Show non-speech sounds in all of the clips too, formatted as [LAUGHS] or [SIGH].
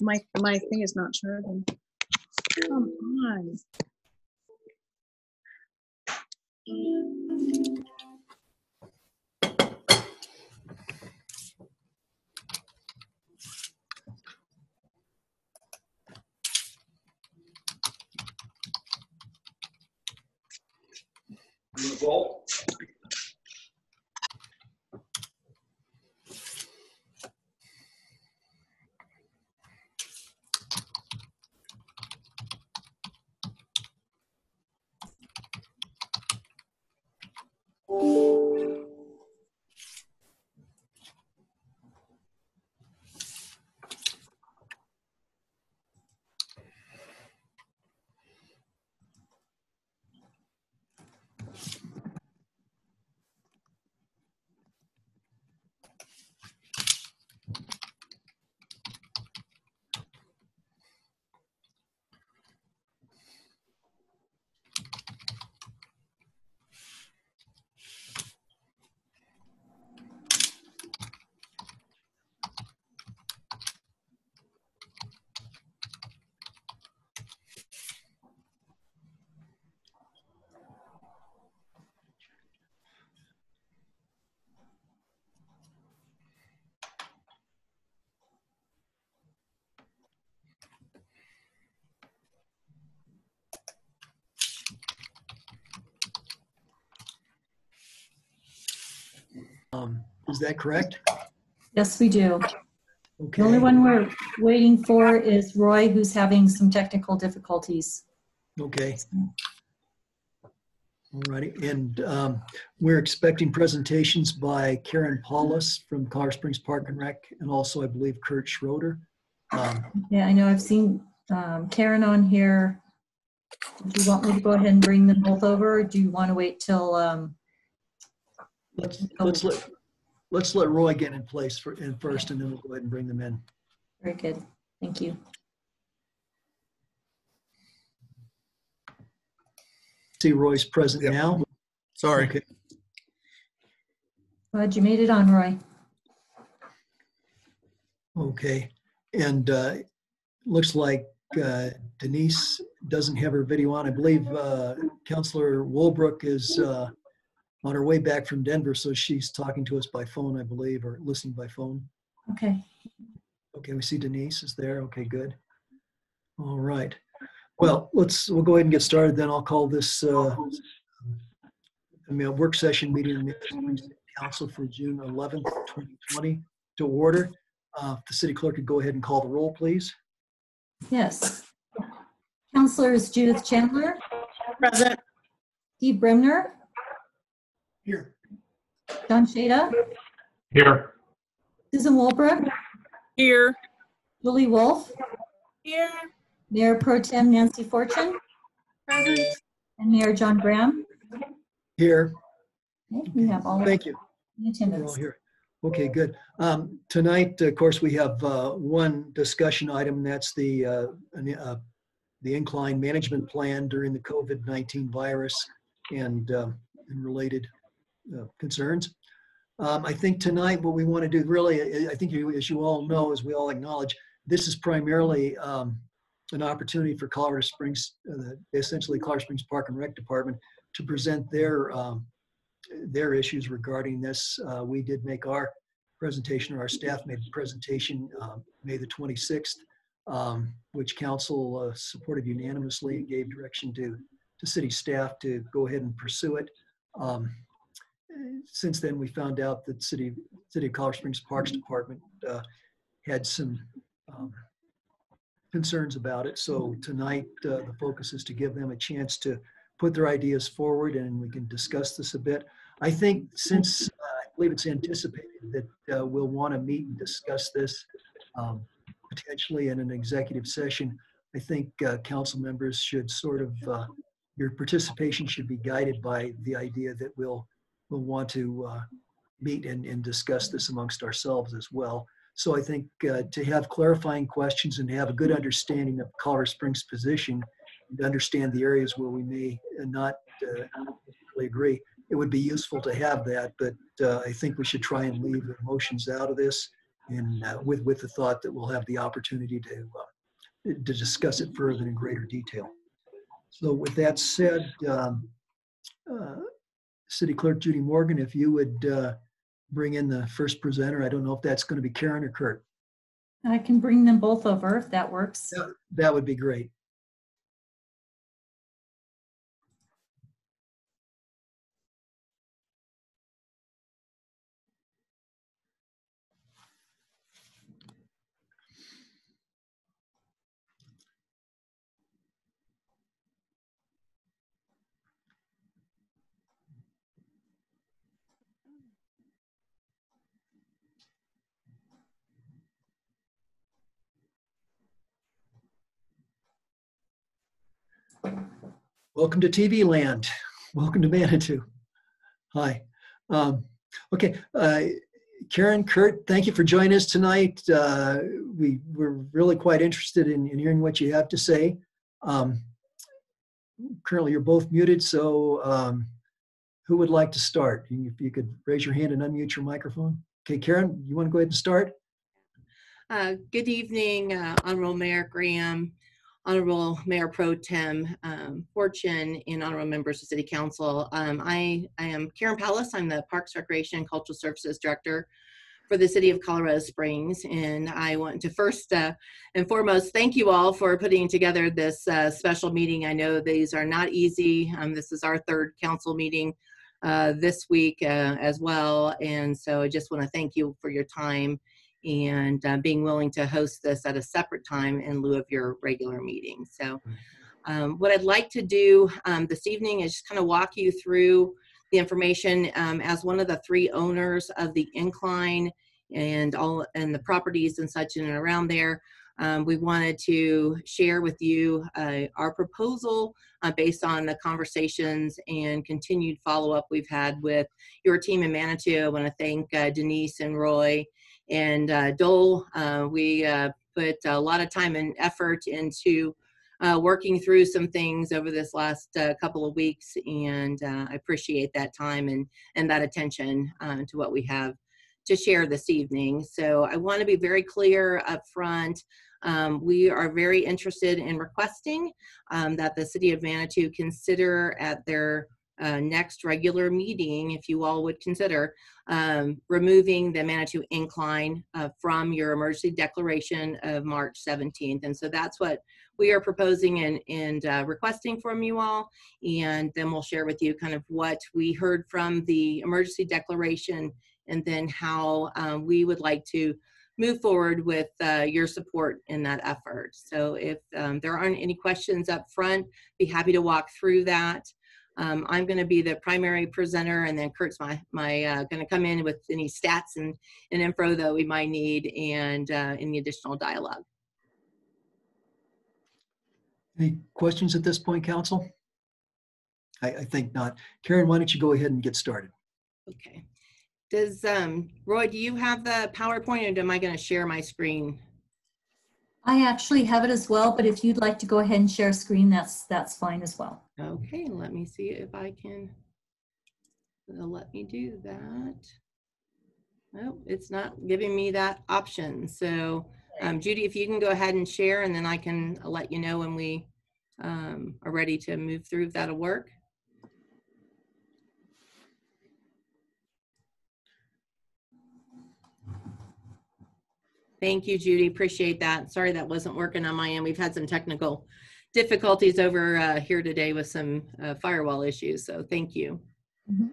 My, my thing is not charging. Come on. Um, Is that correct? Yes, we do. Okay. The only one we're waiting for is Roy, who's having some technical difficulties. Okay. All righty, and um, we're expecting presentations by Karen Palacios from Colorado Springs Park and Rec, and also, I believe, Kurt Schroeder. Um, Yeah, I know I've seen um, Karen on here. Do you want me to go ahead and bring them both over, or do you want to wait till, um, Let's, let's let, let's let Roy get in place for, in first, and then we'll go ahead and bring them in. very good, thank you. See Roy's present Yep. now. Sorry. Okay. Glad you made it on, Roy. Okay, and uh, looks like uh, Denise doesn't have her video on. I believe uh, Counselor Wolbrook is uh, on her way back from Denver, so she's talking to us by phone, I believe, or listening by phone. Okay, Okay, we see Denise is there. Okay, good. All right. Well, let's, we'll go ahead and get started then. I'll call this uh, I mean, a work session meeting of the City Council for June 11th, 2020 to order. Uh, The city clerk could go ahead and call the roll, please. yes. Councilors Judith Chandler, Present. Steve Bremner, Here. John Shada, Here. Susan Wolbrook, Here. Julie Wolf, Here. Mayor Pro Tem Nancy Fortune, Present. and Mayor John Graham. Here. Okay, We have all in Thank you. We're all attendance. here. Okay, good. Um, Tonight, of course, we have uh, one discussion item, that's the, uh, an- uh, the incline management plan during the COVID-19 virus and um, and related concerns. Um, I think tonight, what we want to do really, I- think you- as you all know, as we all acknowledge, this is primarily um, an opportunity for Colorado Springs, uh, essentially Colorado Springs Park and Rec Department, to present their um, their issues regarding this. Uh, We did make our presentation, or our staff made a presentation um, May the 26th, um, which council uh, supported unanimously and gave direction to, to city staff to go ahead and pursue it. Um, Since then, we found out that city, City of Colorado Springs Parks Department uh, had some um, concerns about it. So tonight, uh, the focus is to give them a chance to put their ideas forward and we can discuss this a bit. I think since uh, I believe it's anticipated that uh, we'll want to meet and discuss this um, potentially in an executive session, I think uh, council members should sort of, uh, your participation should be guided by the idea that we'll, we'll want to uh, meet and, and discuss this amongst ourselves as well. So I think uh, to have clarifying questions and to have a good understanding of Colorado Springs' position, and understand the areas where we may not uh, agree, it would be useful to have that, but uh, I think we should try and leave emotions out of this and uh, with, with the thought that we'll have the opportunity to, uh, to discuss it further in greater detail. So with that said, um, uh, City Clerk Judy Morgan, if you would uh, bring in the first presenter, I don't know if that's going to be Karen or Kurt. I can bring them both over if that works. Yeah. That would be great. Welcome to TV land. Welcome to Manitou. Hi. Um, okay, uh, Karen, Kurt, thank you for joining us tonight. Uh, we we're really quite interested in, in hearing what you have to say. Um, currently, you're both muted, so um, who would like to start? If you could raise your hand and unmute your microphone. Okay, Karen, you want to go ahead and start? Uh, Good evening, uh, Honorable Mayor Graham, Honorable Mayor Pro Tem um, Fortune, and Honorable Members of City Council. Um, I I am Karen Palacios. I'm the Parks, Recreation, and Cultural Services Director for the City of Colorado Springs. And I want to first uh, and foremost thank you all for putting together this uh, special meeting. I know these are not easy. Um, This is our third council meeting uh, this week uh, as well. And so I just want to thank you for your time and uh, being willing to host this at a separate time in lieu of your regular meeting. So, um, what I'd like to do um, this evening is just kind of walk you through the information um, as one of the three owners of the incline and all and the properties and such in and around there. Um, we wanted to share with you uh, our proposal uh, based on the conversations and continued follow up we've had with your team in Manitou. I want to thank uh, Denise and Roy and uh, Dole. Uh, we uh, put a lot of time and effort into uh, working through some things over this last uh, couple of weeks, and I appreciate that time and and that attention to what we have to share this evening. So I want to be very clear up front. Um, we are very interested in requesting um, that the City of Manitou consider at their uh, next regular meeting, if you all would consider, um, removing the Manitou incline uh, from your emergency declaration of March 17th. And so that's what we are proposing and, and uh, requesting from you all. And then we'll share with you kind of what we heard from the emergency declaration and then how um, we would like to move forward with uh, your support in that effort. So if um, there aren't any questions up front, be happy to walk through that. Um, I'm going to be the primary presenter, and then Kurt's my my uh, going to come in with any stats and, and info that we might need, and uh, any additional dialogue. Any questions at this point, council? I, I think not. Karen, why don't you go ahead and get started? Okay. Does um, Roy? Do you have the PowerPoint, or am I going to share my screen? I actually have it as well, but if you'd like to go ahead and share screen, that's, that's fine as well. Okay, let me see if I can. Let me do that. No, it's not giving me that option. So, um, Judy, if you can go ahead and share, and then I can let you know when we um, are ready to move through. If that'll work. Thank you, Judy. Appreciate that. Sorry that wasn't working on my end. We've had some technical difficulties over uh, here today with some uh, firewall issues. So thank you. Mhm.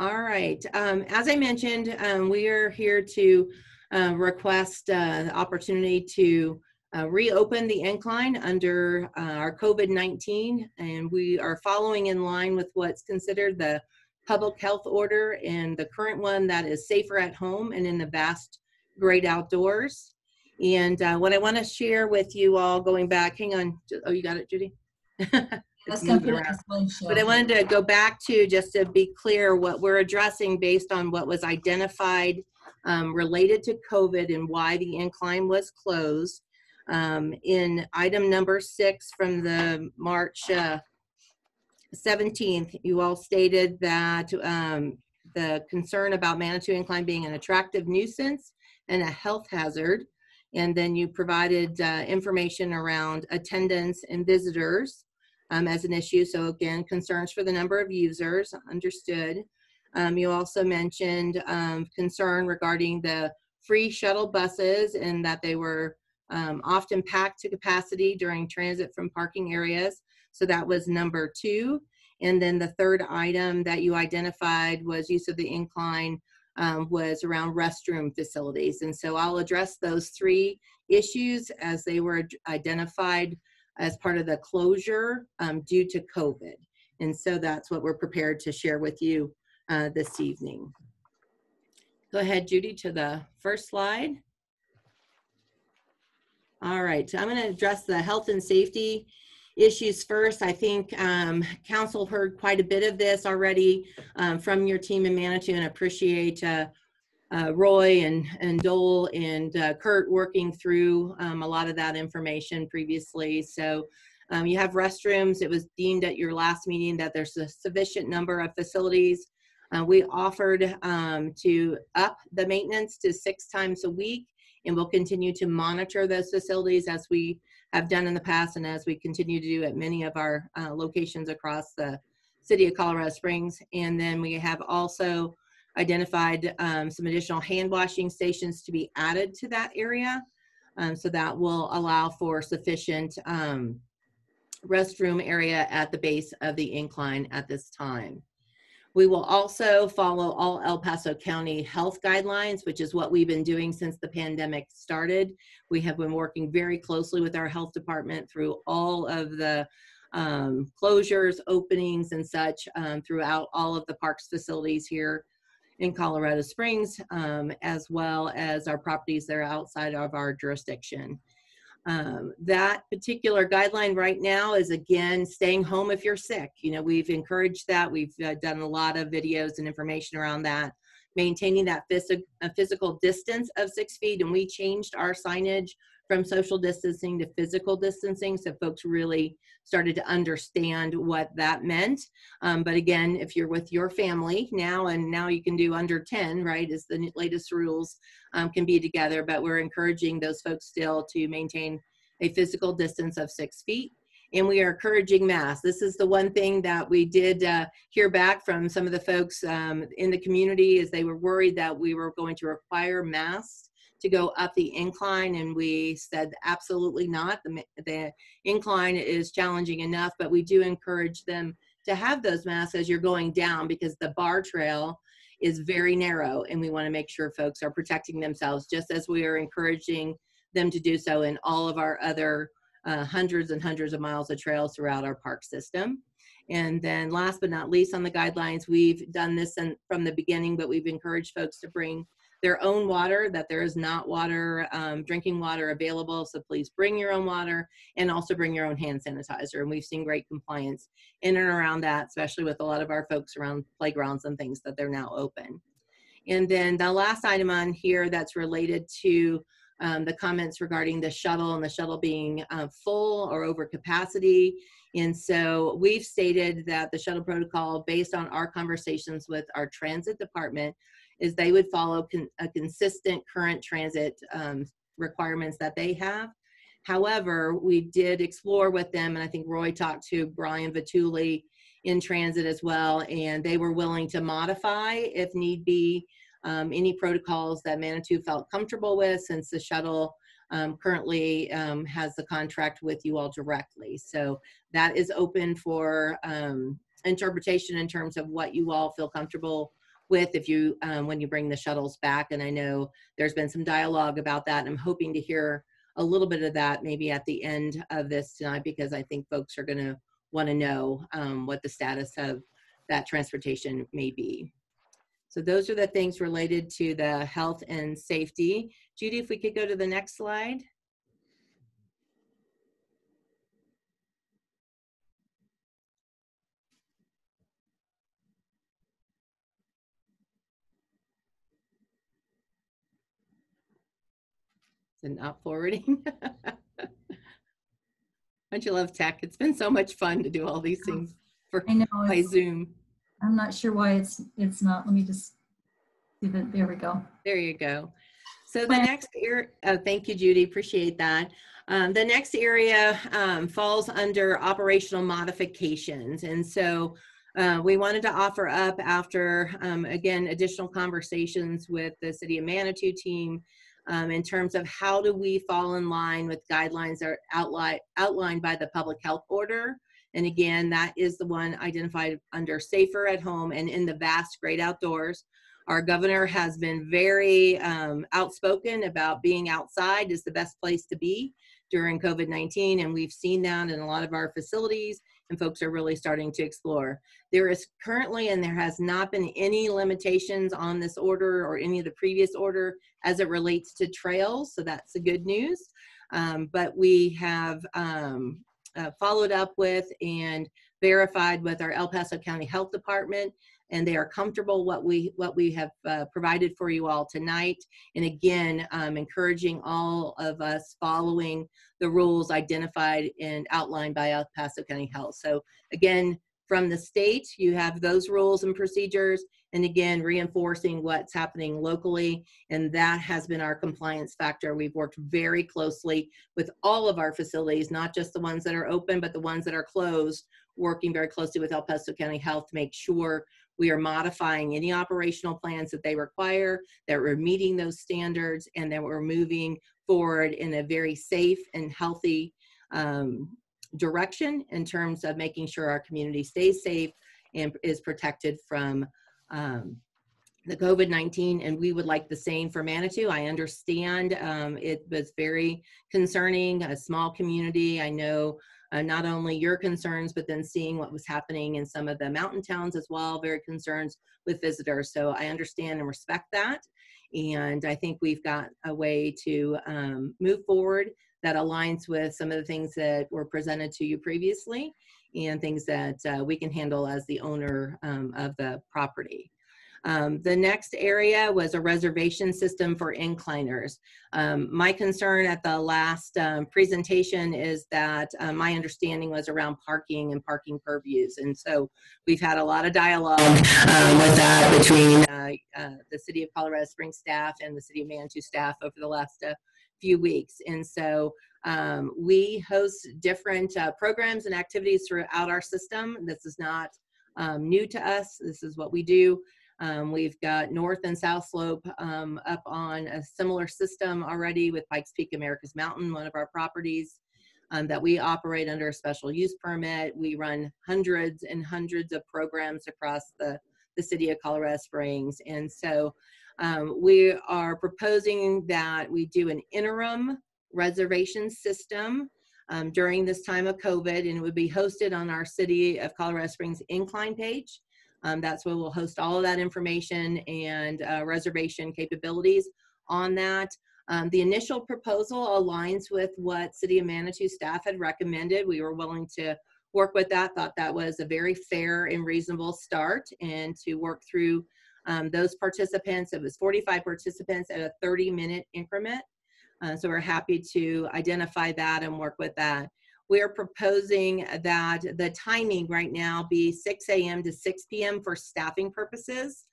All right. Um, as I mentioned, um, we are here to uh, request uh, the opportunity to uh, reopen the incline under uh, our COVID-19, and we are following in line with what's considered the public health order and the current one that is safer at home and in the vast great outdoors. And uh, what I want to share with you all going back, hang on. Oh, you got it, Judy? [LAUGHS] Let's It's go moving through around. But I wanted to go back to, just to be clear, what we're addressing based on what was identified um, related to COVID and why the incline was closed. Um, In item number six from the March uh, 17th, you all stated that um, the concern about Manitou Incline being an attractive nuisance and a health hazard. And then you provided uh, information around attendance and visitors um, as an issue. So again, concerns for the number of users, understood. Um, you also mentioned um, concern regarding the free shuttle buses and that they were um, often packed to capacity during transit from parking areas. So that was number two. And then the third item that you identified was use of the incline um, was around restroom facilities. And so I'll address those three issues as they were identified as part of the closure um, due to COVID. And so that's what we're prepared to share with you uh, this evening. Go ahead, Judy, to the first slide. All right, I'm going to address the health and safety issues first. I think um, council heard quite a bit of this already um, from your team in Manitou and appreciate uh, uh, Roy and, and Dole and uh, Kurt working through um, a lot of that information previously. So um, you have restrooms. It was deemed at your last meeting that there's a sufficient number of facilities. Uh, we offered um, to up the maintenance to six times a week and we'll continue to monitor those facilities as we have done in the past and as we continue to do at many of our uh, locations across the city of Colorado Springs. And then we have also identified um, some additional hand washing stations to be added to that area. Um, so that will allow for sufficient um, restroom area at the base of the incline at this time. We will also follow all El Paso County health guidelines, which is what we've been doing since the pandemic started. We have been working very closely with our health department through all of the um, closures, openings, and such um, throughout all of the parks facilities here in Colorado Springs, um, as well as our properties that are outside of our jurisdiction. Um, that particular guideline right now is again staying home if you're sick. You know, we've encouraged that. We've uh, done a lot of videos and information around that. Maintaining that phys- physical distance of six feet, and we changed our signage from social distancing to physical distancing, so folks really started to understand what that meant. Um, but again, if you're with your family now, and now you can do under 10, right, is the latest rules, um, can be together, but we're encouraging those folks still to maintain a physical distance of six feet. And we are encouraging masks. This is the one thing that we did uh, hear back from some of the folks um, in the community is they were worried that we were going to require masks to go up the incline and we said absolutely not. The, the incline is challenging enough but we do encourage them to have those masks as you're going down because the Barr Trail is very narrow and we want to make sure folks are protecting themselves just as we are encouraging them to do so in all of our other uh, hundreds and hundreds of miles of trails throughout our park system. And then last but not least on the guidelines we've done this in, from the beginning but we've encouraged folks to bring their own water, that there is not water, um, drinking water available. So please bring your own water and also bring your own hand sanitizer. And we've seen great compliance in and around that, especially with a lot of our folks around playgrounds and things that they're now open. And then the last item on here that's related to um, the comments regarding the shuttle and the shuttle being uh, full or over capacity. And so we've stated that the shuttle protocol, based on our conversations with our transit department, is they would follow con- a consistent current transit um, requirements that they have. However, we did explore with them, and I think Roy talked to Brian Vituli in transit as well, and they were willing to modify if need be um, any protocols that Manitou felt comfortable with since the shuttle um, currently um, has the contract with you all directly. So that is open for um, interpretation in terms of what you all feel comfortable with if you um, when you bring the shuttles back and i know there's been some dialogue about that and i'm hoping to hear a little bit of that maybe at the end of this tonight because i think folks are going to want to know um, what the status of that transportation may be. So those are the things related to the health and safety. Judy if we could go to the next slide and not forwarding. [LAUGHS] Don't you love tech? It's been so much fun to do all these things for I know, by Zoom. I'm not sure why it's, it's not, let me just see that, there we go. There you go. So the Plan. next area, oh, thank you, Judy, appreciate that. Um, the next area um, falls under operational modifications. And so uh, we wanted to offer up after, um, again, additional conversations with the City of Manitou team um, in terms of how do we fall in line with guidelines that are outlined, outlined by the public health order. And again, that is the one identified under safer at home and in the vast great outdoors. Our governor has been very um, outspoken about being outside is the best place to be during COVID 19. And we've seen that in a lot of our facilities, and folks are really starting to explore. There is currently, and there has not been any limitations on this order or any of the previous order as it relates to trails. So that's the good news. Um, but we have um, uh, followed up with and verified with our El Paso County Health Department and they are comfortable what we what we have uh, provided for you all tonight. And again um, encouraging all of us following the rules identified and outlined by el paso county health. So again from the state you have those rules and procedures and again reinforcing what's happening locally. And that has been our compliance factor. We've worked very closely with all of our facilities not just the ones that are open but the ones that are closed working very closely with el paso county health to make sure we are modifying any operational plans that they require, that we're meeting those standards, and that we're moving forward in a very safe and healthy um, direction in terms of making sure our community stays safe and is protected from um, the COVID 19. And we would like the same for Manitou. I understand um, it was very concerning, a small community. I know uh, not only your concerns, but then seeing what was happening in some of the mountain towns as well, very concerns with visitors. So I understand and respect that. And I think we've got a way to um, move forward that aligns with some of the things that were presented to you previously and things that uh, we can handle as the owner um, of the property. Um, the next area was a reservation system for incliners. Um, my concern at the last um, presentation is that uh, my understanding was around parking and parking purviews. And so we've had a lot of dialogue um, with that between uh, uh, the City of Colorado Springs staff and the City of Manitou staff over the last uh, few weeks. And so um, we host different uh, programs and activities throughout our system. This is not new to us. This is what we do. Um, we've got North and South Slope um, up on a similar system already with Pikes Peak America's Mountain, one of our properties um, that we operate under a special use permit. We run hundreds and hundreds of programs across the, the city of Colorado Springs. And so um, we are proposing that we do an interim reservation system um, during this time of COVID, and it would be hosted on our City of Colorado Springs incline page. Um, that's where we'll host all of that information and uh, reservation capabilities on that. Um, the initial proposal aligns with what City of Manitou staff had recommended. We were willing to work with that, thought that was a very fair and reasonable start and to work through um, those participants. It was 45 participants at a 30 minute increment. Uh, so we're happy to identify that and work with that. We're proposing that the timing right now be 6 a.m. to 6 p.m. for staffing purposes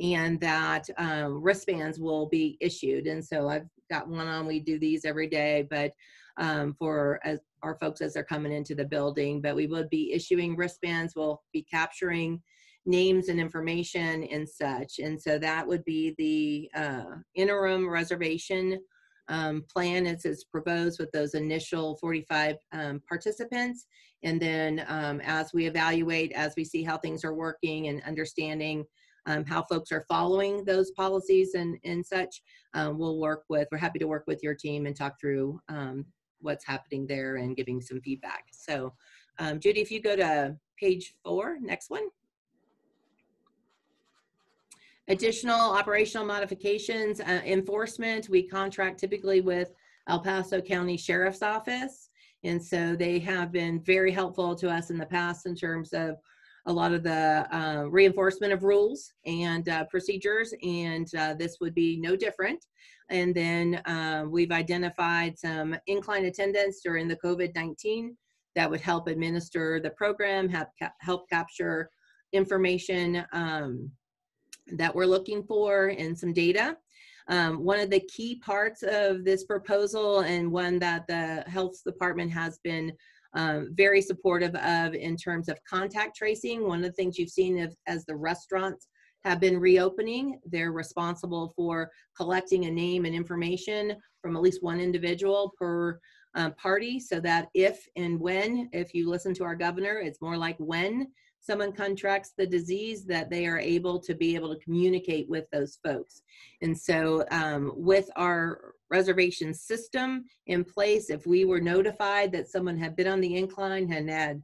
and that um, wristbands will be issued. And so I've got one on, we do these every day, but um, for as our folks as they're coming into the building, but we will be issuing wristbands, we'll be capturing names and information and such. And so that would be the uh, interim reservation um, plan as it's proposed with those initial 45 um, participants. And then um, as we evaluate, as we see how things are working and understanding um, how folks are following those policies and, and such, um, we'll work with, we're happy to work with your team and talk through um, what's happening there and giving some feedback. So Judy, if you go to page four, next one. Additional operational modifications, uh, enforcement, we contract typically with El Paso County Sheriff's Office. And so they have been very helpful to us in the past in terms of a lot of the uh, reinforcement of rules and uh, procedures, and uh, this would be no different. And then uh, we've identified some incline attendance during the COVID-19 that would help administer the program, help, help capture information um, that we're looking for and some data. Um, one of the key parts of this proposal and one that the health department has been um, very supportive of in terms of contact tracing. One of the things you've seen of, as the restaurants have been reopening, they're responsible for collecting a name and information from at least one individual per uh, party so that if and when, if you listen to our governor, it's more like when someone contracts the disease that they are able to be able to communicate with those folks. And so um, with our reservation system in place, if we were notified that someone had been on the incline and had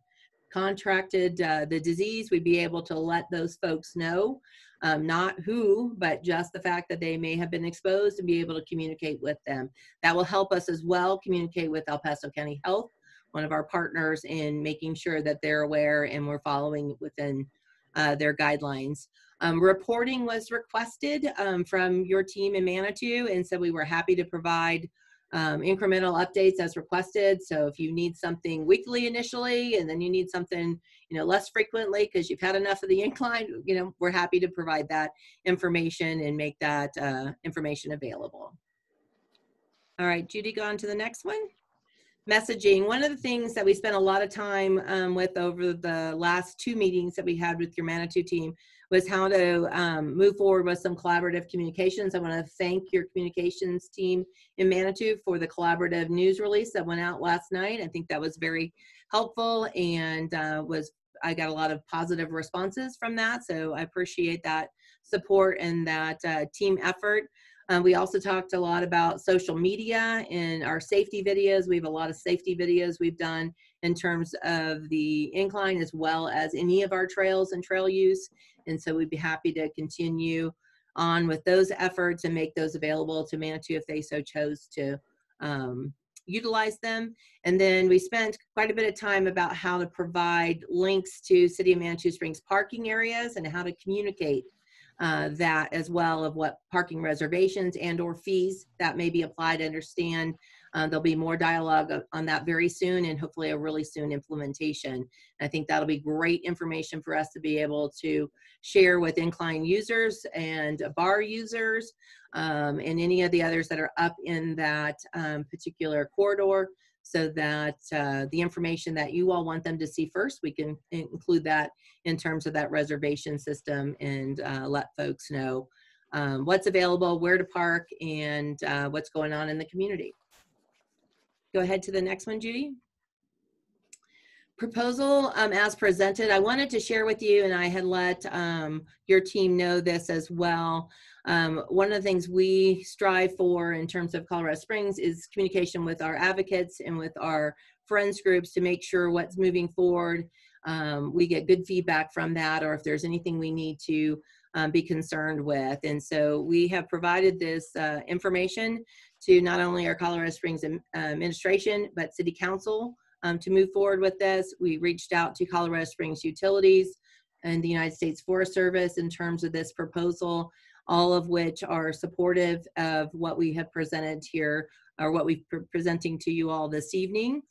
contracted uh, the disease, we'd be able to let those folks know, um, not who, but just the fact that they may have been exposed and be able to communicate with them. That will help us as well communicate with El Paso County Health, one of our partners, in making sure that they're aware and we're following within uh, their guidelines. Um, reporting was requested um, from your team in Manitou, and so we were happy to provide um, incremental updates as requested. So if you need something weekly initially, and then you need something, you know, less frequently because you've had enough of the incline, you know, we're happy to provide that information and make that uh, information available. All right, Judy, go on to the next one. Messaging. One of the things that we spent a lot of time um, with over the last two meetings that we had with your Manitou team was how to um, move forward with some collaborative communications. I want to thank your communications team in Manitou for the collaborative news release that went out last night. I think that was very helpful and uh, was I got a lot of positive responses from that. So I appreciate that support and that uh, team effort. Um, we also talked a lot about social media and our safety videos. We have a lot of safety videos we've done in terms of the incline as well as any of our trails and trail use. And so we'd be happy to continue on with those efforts and make those available to Manitou if they so chose to um, utilize them. And then we spent quite a bit of time about how to provide links to City of Manitou Springs parking areas and how to communicate uh, that as well of what parking reservations and or fees that may be applied. Understand uh, there'll be more dialogue on that very soon and hopefully a really soon implementation. I think that'll be great information for us to be able to share with incline users and Barr users um, and any of the others that are up in that um, particular corridor so that uh, the information that you all want them to see first, we can include that in terms of that reservation system and uh, let folks know um, what's available, where to park, and uh, what's going on in the community. Go ahead to the next one, Judy. Proposal um, as presented, I wanted to share with you, and I had let um, your team know this as well. Um, one of the things we strive for in terms of Colorado Springs is communication with our advocates and with our friends groups to make sure what's moving forward. Um, we get good feedback from that, or if there's anything we need to um, be concerned with. And so we have provided this uh, information to not only our Colorado Springs administration, but City Council um, to move forward with this. We reached out to Colorado Springs Utilities and the United States Forest Service in terms of this proposal all of which are supportive of what we have presented here or what we're presenting to you all this evening.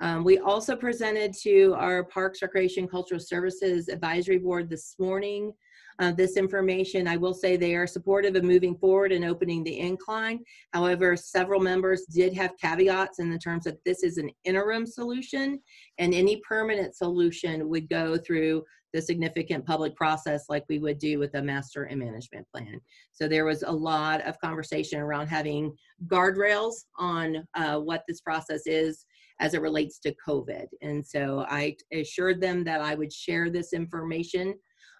Um, we also presented to our Parks, Recreation, Cultural Services Advisory Board this morning uh, this information. I will say they are supportive of moving forward and opening the incline. However, several members did have caveats in the terms that this is an interim solution and any permanent solution would go through the significant public process like we would do with a master and management plan. So there was a lot of conversation around having guardrails on uh, what this process is as it relates to COVID. And so I assured them that I would share this information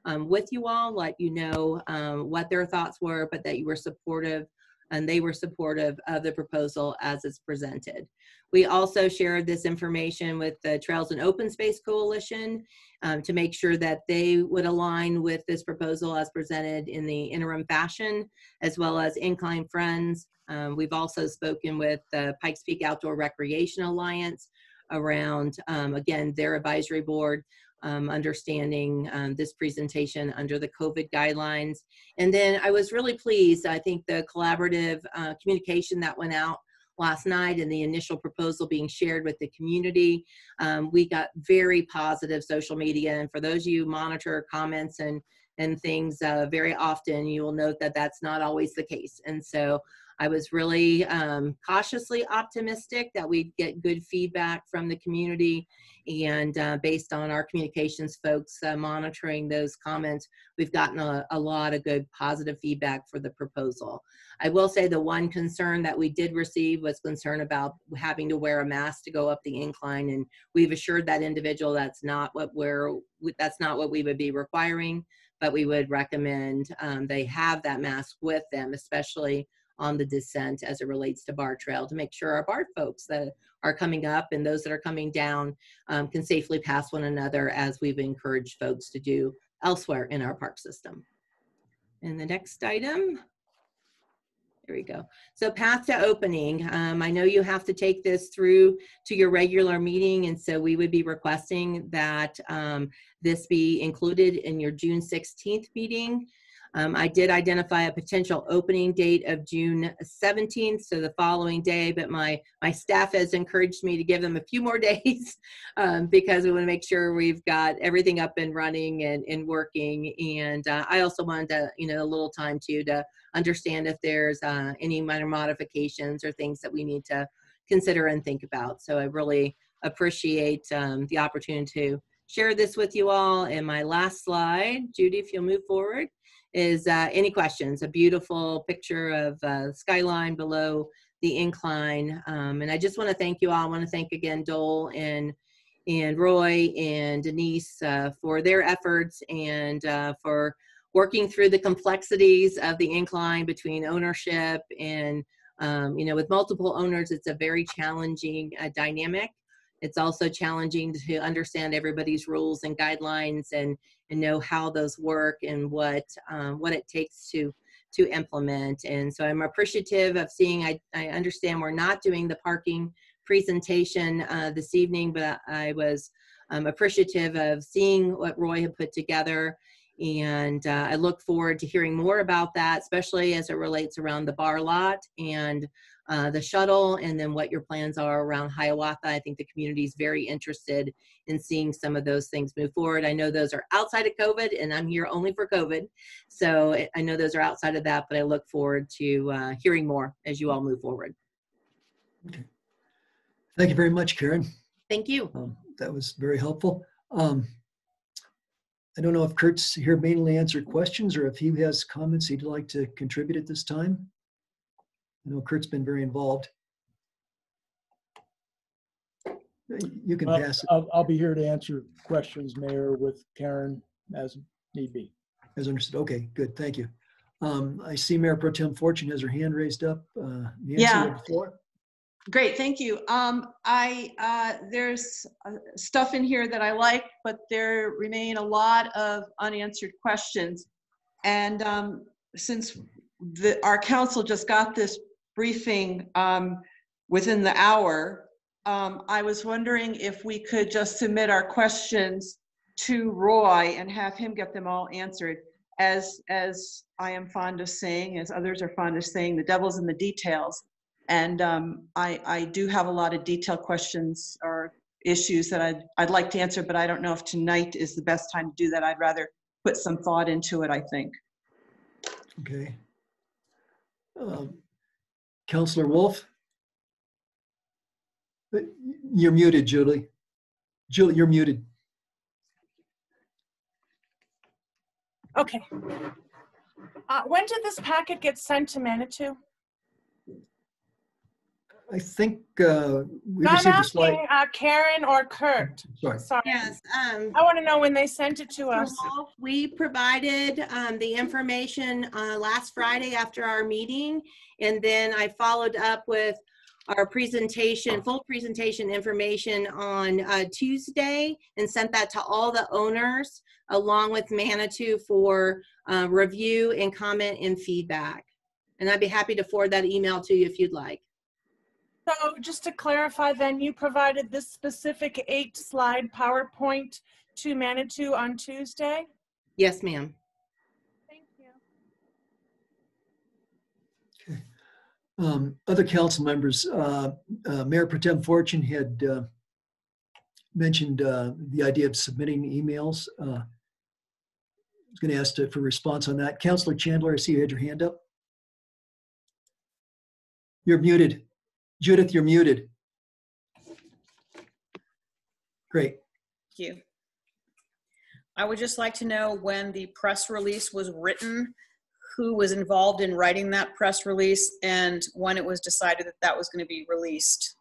um, with you all, let you know um, what their thoughts were, but that you were supportive and they were supportive of the proposal as it's presented. We also shared this information with the Trails and Open Space Coalition um, to make sure that they would align with this proposal as presented in the interim fashion, as well as Incline Friends. Um, we've also spoken with the Pikes Peak Outdoor Recreation Alliance around, um, again, their advisory board um, understanding um, this presentation under the COVID guidelines. And then I was really pleased. I think the collaborative uh, communication that went out last night and the initial proposal being shared with the community, um, we got very positive social media. And for those of you monitor comments and and things uh, very often, you will note that that's not always the case. And so I was really um, cautiously optimistic that we'd get good feedback from the community. And uh, based on our communications folks uh, monitoring those comments, we've gotten a, a lot of good positive feedback for the proposal. I will say the one concern that we did receive was concern about having to wear a mask to go up the incline. And we've assured that individual that's not what we're, that's not what we would be requiring, but we would recommend um, they have that mask with them, especially on the descent as it relates to Barr Trail to make sure our Barr folks that are coming up and those that are coming down um, can safely pass one another as we've encouraged folks to do elsewhere in our park system. And the next item. There we go. So path to opening. Um, I know you have to take this through to your regular meeting, and so we would be requesting that um, this be included in your June 16th meeting. Um, I did identify a potential opening date of June 17th, so the following day, but my, my staff has encouraged me to give them a few more [LAUGHS] days um, because we want to make sure we've got everything up and running and, and working. And uh, I also wanted to, you know, a little time too to understand if there's uh, any minor modifications or things that we need to consider and think about. So I really appreciate um, the opportunity to share this with you all. And my last slide, Judy, if you'll move forward is uh, any questions. A beautiful picture of uh, skyline below the incline. Um, and I just want to thank you all. I want to thank again Dole and and Roy and Denise uh, for their efforts and uh, for working through the complexities of the incline between ownership and um, you know with multiple owners it's a very challenging uh, dynamic it's also challenging to understand everybody's rules and guidelines and and know how those work and what um, what it takes to to implement. And so I'm appreciative of seeing. I I understand we're not doing the parking presentation uh, this evening, but I was um, appreciative of seeing what Roy had put together. And uh, I look forward to hearing more about that, especially as it relates around the Barr lot and uh, the shuttle and then what your plans are around Hiawatha. I think the community is very interested in seeing some of those things move forward. I know those are outside of COVID and I'm here only for COVID. So I know those are outside of that, but I look forward to uh, hearing more as you all move forward. Okay. Thank you very much, Karen. Thank you. Um, That was very helpful. Um, I don't know if Kurt's here mainly to answer questions or if he has comments he'd like to contribute at this time. I know Kurt's been very involved. You can pass it I'll, I'll be here to answer questions, Mayor, with Karen as need be. as understood. Okay, good, thank you. Um, I see Mayor Pro Tem Fortune has her hand raised up. Uh, Nancy, you Yeah. have the floor. Great, thank you. Um, I, uh, there's uh, stuff in here that I like, but there remain a lot of unanswered questions. And, um, since the, our council just got this briefing, um, within the hour, um, I was wondering if we could just submit our questions to Roy and have him get them all answered. As, as I am fond of saying, as others are fond of saying, the devil's in the details. And um, I, I do have a lot of detailed questions or issues that I'd, I'd like to answer, but I don't know if tonight is the best time to do that. I'd rather put some thought into it, I think. Okay. Um, Counselor Wolf? Uh, You're muted, Julie. Julie, you're muted. Okay. Uh, when did this packet get sent to Manitou? I think uh, we No, I'm received a slide. asking uh, Karen or Kurt. Sorry. Sorry. Yes. Um, I want to know when they sent it to us. We provided um, the information uh, last Friday after our meeting, and then I followed up with our presentation, full presentation information on uh, Tuesday and sent that to all the owners along with Manitou for uh, review and comment and feedback. And I'd be happy to forward that email to you if you'd like. So just to clarify, then you provided this specific eight slide PowerPoint to Manitou on Tuesday? Yes, ma'am. Thank you. Um, Other council members, uh, uh, Mayor Pro Tem Fortune had uh, mentioned uh, the idea of submitting emails. Uh, was going to ask to- for response on that. Counselor Chandler, I see you had your hand up. You're muted. Judith, you're muted. Great. Thank you. I would just like to know when the press release was written, who was involved in writing that press release, and when it was decided that that was going to be released.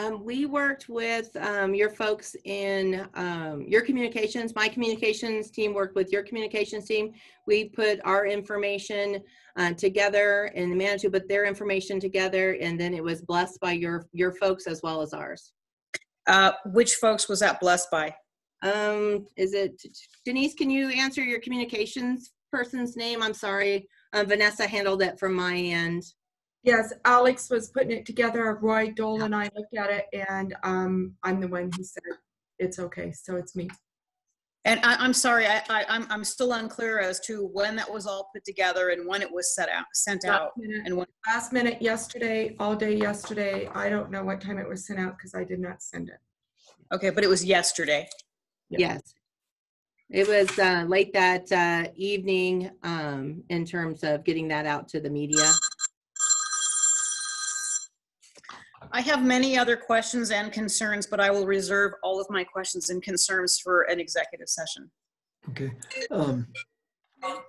Um, we worked with um, your folks in um, your communications. My communications team worked with your communications team. We put our information uh, together in the Manitou, put their information together, and then it was blessed by your your folks as well as ours. Uh, which folks was that blessed by? Um, is it Denise? Can you answer your communications person's name? I'm sorry. Uh, Vanessa handled it from my end. Yes, Alex was putting it together. Roy Dole and I looked at it, and um, I'm the one who said it's okay. So it's me. And I, I'm sorry, I, I, I'm, I'm still unclear as to when that was all put together and when it was set out, sent out. Minute, And when, last minute yesterday, all day yesterday. I don't know what time it was sent out because I did not send it. okay, but it was yesterday. Yeah. Yes. It was uh, late that uh, evening um, in terms of getting that out to the media. I have many other questions and concerns, but I will reserve all of my questions and concerns for an executive session. Okay. Um,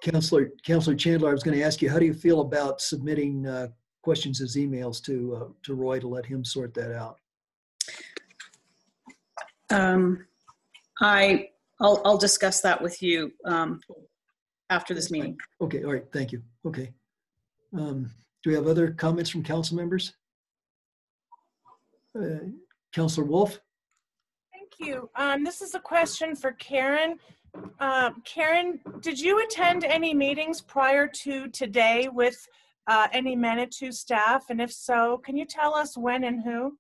Councilor, Councilor Chandler, I was going to ask you, how do you feel about submitting uh, questions as emails to, uh, to Roy to let him sort that out? Um, I, I'll, I'll discuss that with you um, after this meeting. Okay, all right, thank you. Okay. Um, Do we have other comments from council members? Uh, Councilor Wolf? Thank you. Um, this is a question for Karen. Uh, Karen, did you attend any meetings prior to today with uh, any Manitou staff? And if so, can you tell us when and who?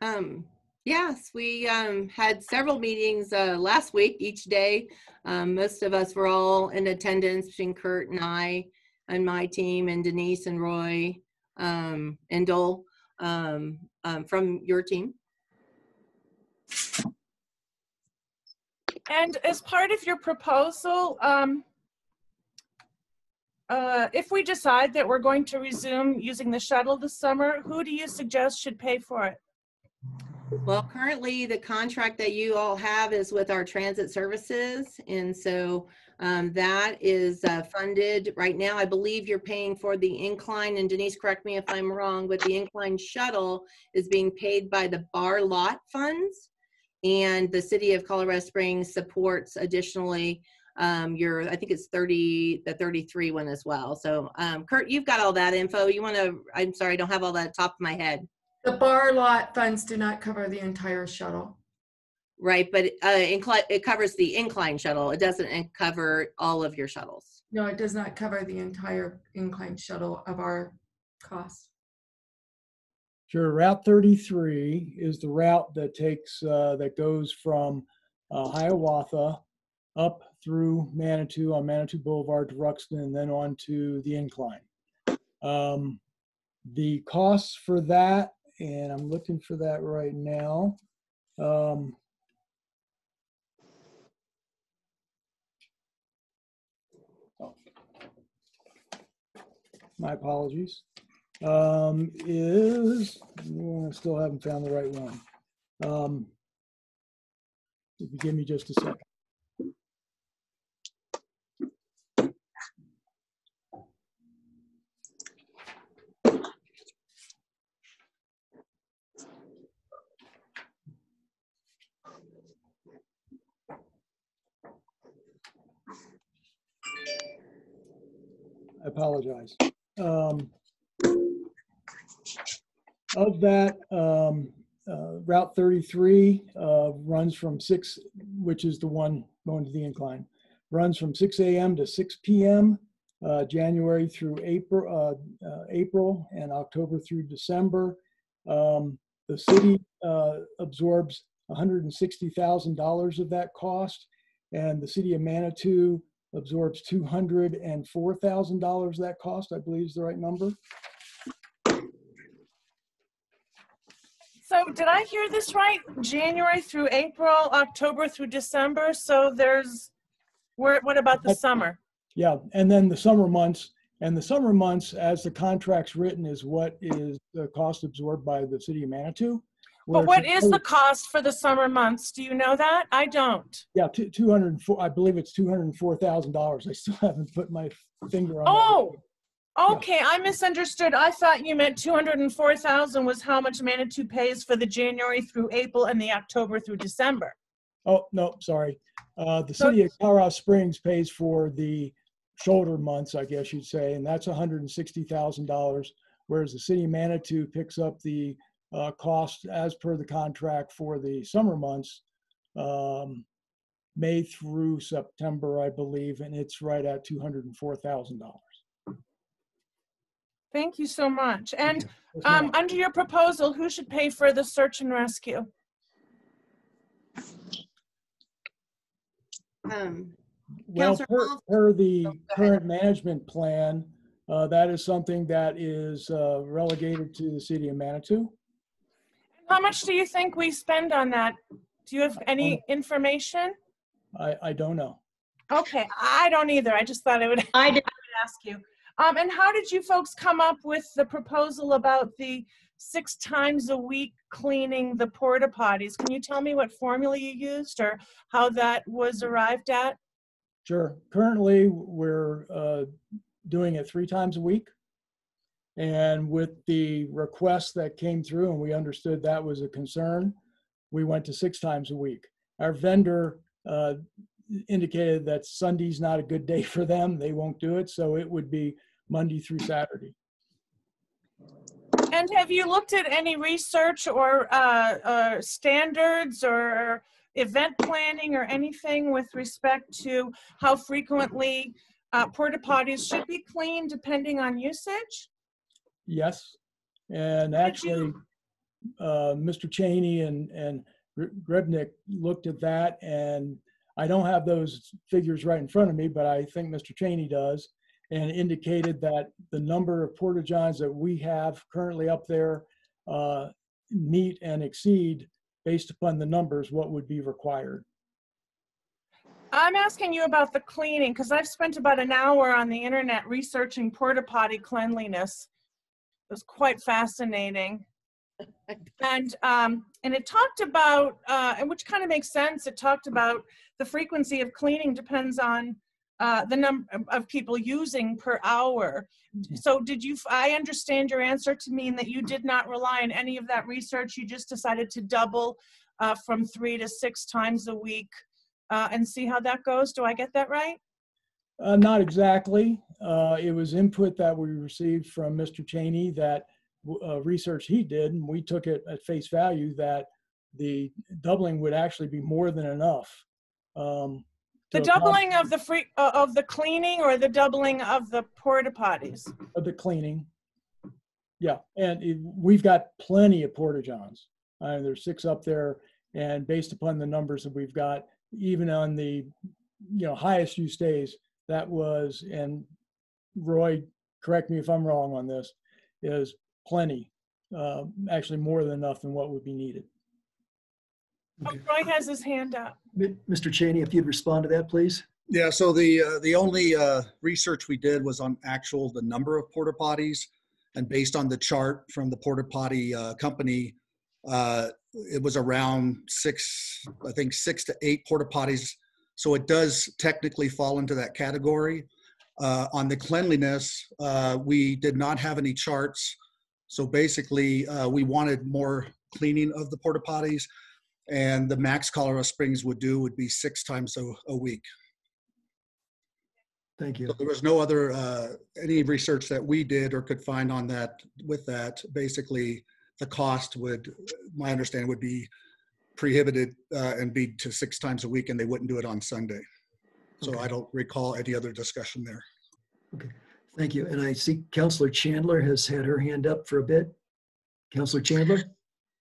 Um, yes, we um, had several meetings uh, last week, each day. Um, most of us were all in attendance between Kurt and I and my team and Denise and Roy um, and Dole um, um, from your team. And as part of your proposal, um, uh, if we decide that we're going to resume using the shuttle this summer, who do you suggest should pay for it? Well, currently, the contract that you all have is with our transit services. And so um, that is uh, funded right now. I believe you're paying for the incline, and Denise, correct me if I'm wrong, but the incline shuttle is being paid by the Barr lot funds. And the city of Colorado Springs supports additionally um, your, I think it's 30, the 33 one as well. So um, Kurt, you've got all that info. You want to, I'm sorry, I don't have all that top of my head. The Barr lot funds do not cover the entire shuttle. Right, but uh, incli- it covers the incline shuttle. It doesn't cover all of your shuttles. No, it does not cover the entire incline shuttle of our cost. Sure, Route 33 is the route that takes, uh, that goes from uh, Hiawatha up through Manitou on Manitou Boulevard to Ruxton and then on to the incline. Um, The costs for that, and I'm looking for that right now. um, My apologies um, is, I still haven't found the right one. Um, if you give me just a second. I apologize. Um, of that, um, uh, Route 33 uh, runs from 6, which is the one going to the incline, runs from 6 a.m. to 6 p.m. Uh, January through April, uh, uh, April and October through December. Um, the city uh, absorbs $160,000 of that cost, and the city of Manitou absorbs $204,000 that cost, I believe is the right number. So did I hear this right? January through April, October through December? So there's, where, what about the summer? Yeah, and then the summer months, and the summer months, as the contract's written, is what is the cost absorbed by the city of Manitou. But what is the cost for the summer months? Do you know that? I don't. Yeah, two, two hundred and four, I believe it's two hundred and four thousand dollars. I still [LAUGHS] haven't put my finger on. Oh, okay, I misunderstood. I thought you meant two hundred and four thousand was how much Manitou pays for the January through April and the October through December. Oh, no, sorry. Uh, the So- city of Colorado Springs pays for the shoulder months, I guess you'd say, and that's hundred and sixty thousand dollars. Whereas the city of Manitou picks up the, uh, cost as per the contract for the summer months. Um, May through September, I believe, and it's right at two hundred and four thousand dollars. Thank you so much. And um, under your proposal, who should pay for the search and rescue? Um, Well, Councilor per, per the Oh, current management plan, uh, that is something that is uh, relegated to the city of Manitou. How much do you think we spend on that? Do you have any information? I, I don't know. Okay, I don't either. I just thought I would [LAUGHS] I did, ask you. Um, and how did you folks come up with the proposal about the six times a week cleaning the porta potties? Can you tell me what formula you used or how that was arrived at? Sure. Currently, we're uh, doing it three times a week. And with the request that came through, and we understood that was a concern, we went to six times a week. Our vendor uh, indicated that Sunday's not a good day for them. They won't do it. So it would be Monday through Saturday. And have you looked at any research or uh, uh, standards or event planning or anything with respect to how frequently uh, porta potties should be cleaned depending on usage? Yes, and actually, uh, Mr. Cheney and, and Gr- Grebnick looked at that, and I don't have those figures right in front of me, but I think Mr. Cheney does, and indicated that the number of porta johns that we have currently up there uh, meet and exceed, based upon the numbers, what would be required. I'm asking you about the cleaning because I've spent about an hour on the internet researching porta potty cleanliness. It was quite fascinating. [LAUGHS] And um, and it talked about, uh, and which kind of makes sense. It talked about the frequency of cleaning depends on uh, the number of people using per hour. So did you? I understand your answer to mean that you did not rely on any of that research. You just decided to double uh, from three to six times a week uh, and see how that goes. Do I get that right? Uh, not exactly. Uh, it was input that we received from Mr. Cheney that uh, research he did, and we took it at face value that the doubling would actually be more than enough. Um, The doubling of the free uh, of the cleaning or the doubling of the porta potties? of the cleaning. Yeah, and it, we've got plenty of porta johns. Uh, there's six up there, and based upon the numbers that we've got, even on the you know highest use days, that was and Roy, correct me if I'm wrong on this, is plenty, uh, actually more than enough than what would be needed. Oh, Okay. Roy has his hand up. M- Mr. Cheney, if you'd respond to that, please. Yeah, so the, uh, the only uh, research we did was on actual, the number of porta potties. And based on the chart from the porta potty uh, company, uh, it was around six, I think six to eight porta potties. So it does technically fall into that category. Uh, On the cleanliness, uh, we did not have any charts. So basically, uh, we wanted more cleaning of the porta potties. And the max Colorado Springs would do would be six times a, a week. Thank you. So there was no other, uh, any research that we did or could find on that, with that. Basically, the cost would, my understanding would be prohibited uh, and be to six times a week and they wouldn't do it on Sunday. So Okay. I don't recall any other discussion there. Okay, thank you. And I see Councilor Chandler has had her hand up for a bit. Councilor Chandler?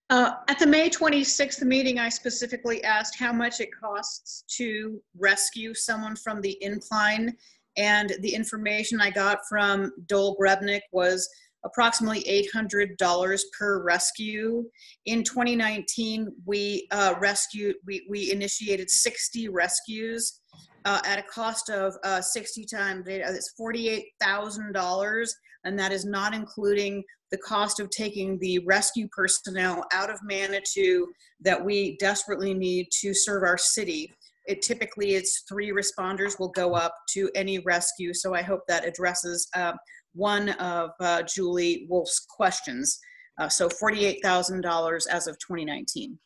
uh, at the May 26th meeting, I specifically asked how much it costs. to rescue someone from the incline. And the information I got from Dole Grebnick was approximately $800 per rescue. In 2019, we uh, rescued, we, we initiated 60 rescues uh, at a cost of uh, 60 times, it's $48,000. And that is not including the cost of taking the rescue personnel out of Manitou that we desperately need to serve our city. It typically, it's three responders will go up to any rescue. So I hope that addresses uh, one of uh, Julie Wolf's questions. Uh, so $48,000 as of 2019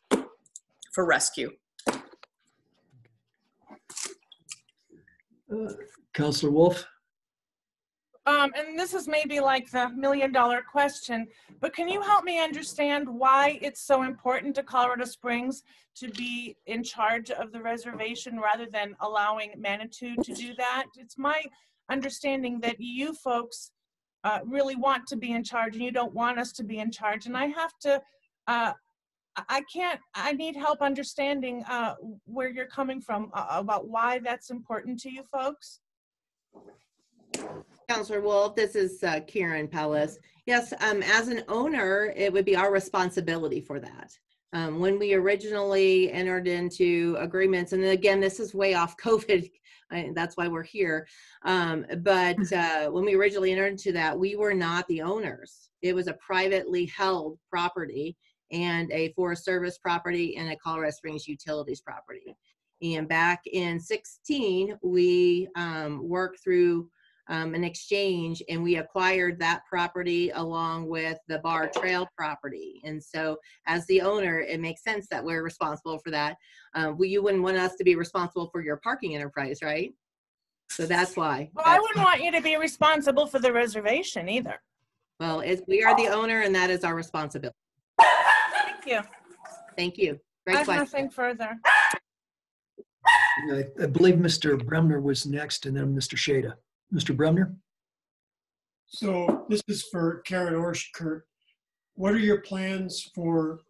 for rescue. Uh, Councilor Wolf? Um, and this is maybe like the million dollar question, but can you help me understand why it's so important to Colorado Springs to be in charge of the reservation rather than allowing Manitou to do that? It's my understanding that you folks uh, really want to be in charge and you don't want us to be in charge. And I have to, uh, I- can't, I need help understanding uh, where you're coming from uh, about why that's important to you folks. Councilor Wolf, this is uh, Karen Palacios. Yes, um, as an owner, it would be our responsibility for that. Um, when we originally entered into agreements, and again, this is way off COVID, I, that's why we're here. Um, [LAUGHS] but uh, when we originally entered into that, we were not the owners. It was a privately held property and a Forest Service property and a Colorado Springs Utilities property. And back in 16, we um, worked through um, an exchange and we acquired that property along with the Barr Trail property and so as the owner it makes sense that we're responsible for that uh, well, you wouldn't want us to be responsible for your parking enterprise right so that's why Well, I wouldn't want you to be responsible for the reservation either. well it's, we are the owner and that is our responsibility Thank you. thank you I great have question nothing further. I I believe Mr. Bremner was next and then Mr. Shada. Mr. Bremner? So this is for Karen or Kurt. What are your plans for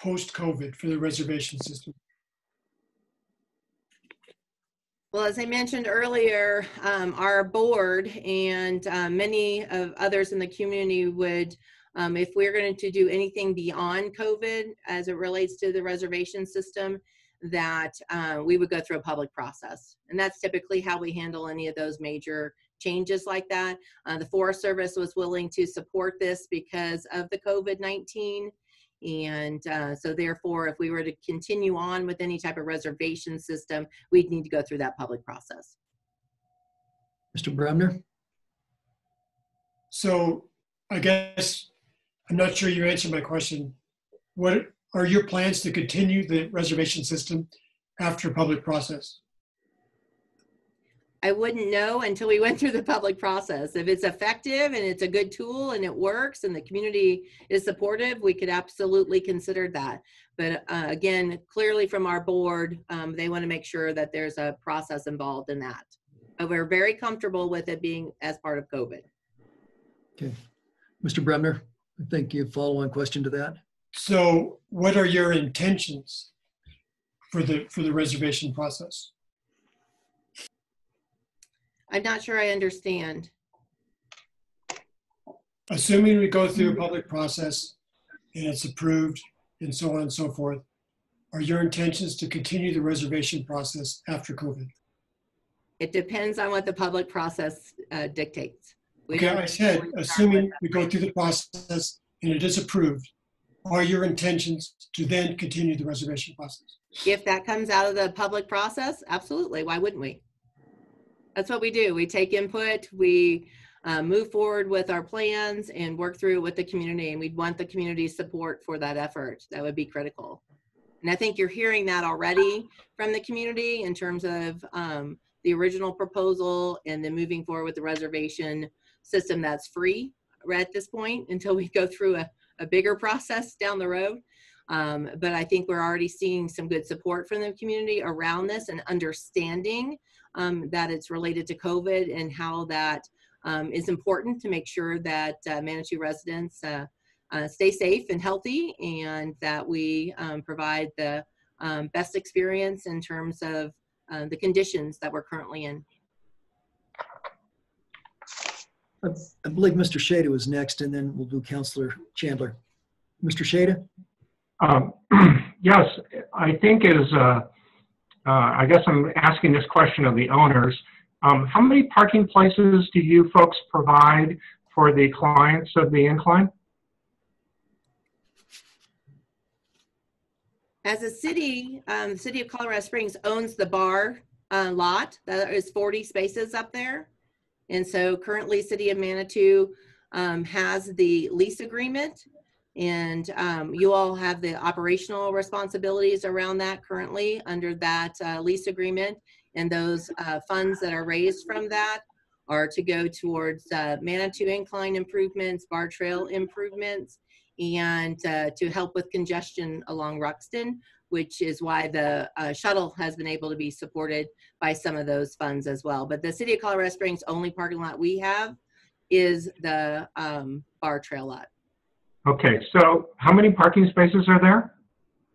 post-COVID for the reservation system? Well, as I mentioned earlier, um, our board and uh, many of others in the community would, um, if we're going to do anything beyond COVID as it relates to the reservation system, that uh, we would go through a public process. And that's typically how we handle any of those major changes like that. Uh, the Forest Service was willing to support this because of the COVID 19. And uh, so therefore, if we were to continue on with any type of reservation system, we'd need to go through that public process. Mr. Bremner? So I guess, I'm not sure you answered my question. What are your plans to continue the reservation system after public process? I wouldn't know until we went through the public process. If it's effective and it's a good tool and it works and the community is supportive, we could absolutely consider that. But uh, again, clearly from our board, um, they want to make sure that there's a process involved in that. But we're very comfortable with it being as part of COVID. Okay. Mr. Bremner, I think you follow on question to that. So what are your intentions for the, for the reservation process? I'm not sure I understand. Assuming we go through a public process and it's approved and so on and so forth, are your intentions to continue the reservation process after COVID? It depends on what the public process uh, dictates. We Okay, I said, assuming we go through the process and it is approved, are your intentions to then continue the reservation process? If that comes out of the public process, absolutely. Why wouldn't we? That's what we do. We take input, we uh, move forward with our plans and work through with the community. And we'd want the community's support for that effort. That would be critical. And I think you're hearing that already from the community in terms of um, the original proposal and then moving forward with the reservation system that's free at this point until we go through a, a bigger process down the road. Um, but I think we're already seeing some good support from the community around this and understanding um, that it's related to COVID and how that um, is important to make sure that uh, Manitou residents uh, uh, stay safe and healthy and that we um, provide the um, best experience in terms of uh, the conditions that we're currently in. I I believe Mr. Shada was next, and then we'll do Councilor Chandler. Mr. Shada? Um, [CLEARS THROAT] Yes, I think is, uh, uh, I guess I'm asking this question of the owners. Um, How many parking places do you folks provide for the clients of the incline? As a city, um, the city of Colorado Springs owns the Barr uh, lot. There is 40 spaces up there. And so currently, City of Manitou um, has the lease agreement. And um, you all have the operational responsibilities around that currently under that uh, lease agreement. And those uh, funds that are raised from that are to go towards uh, Manitou incline improvements, Barr Trail improvements, and uh, to help with congestion along Ruxton, which is why the uh, shuttle has been able to be supported by some of those funds as well. But the City of Colorado Springs only parking lot we have is the um, Barr Trail lot. Okay, so how many parking spaces are there?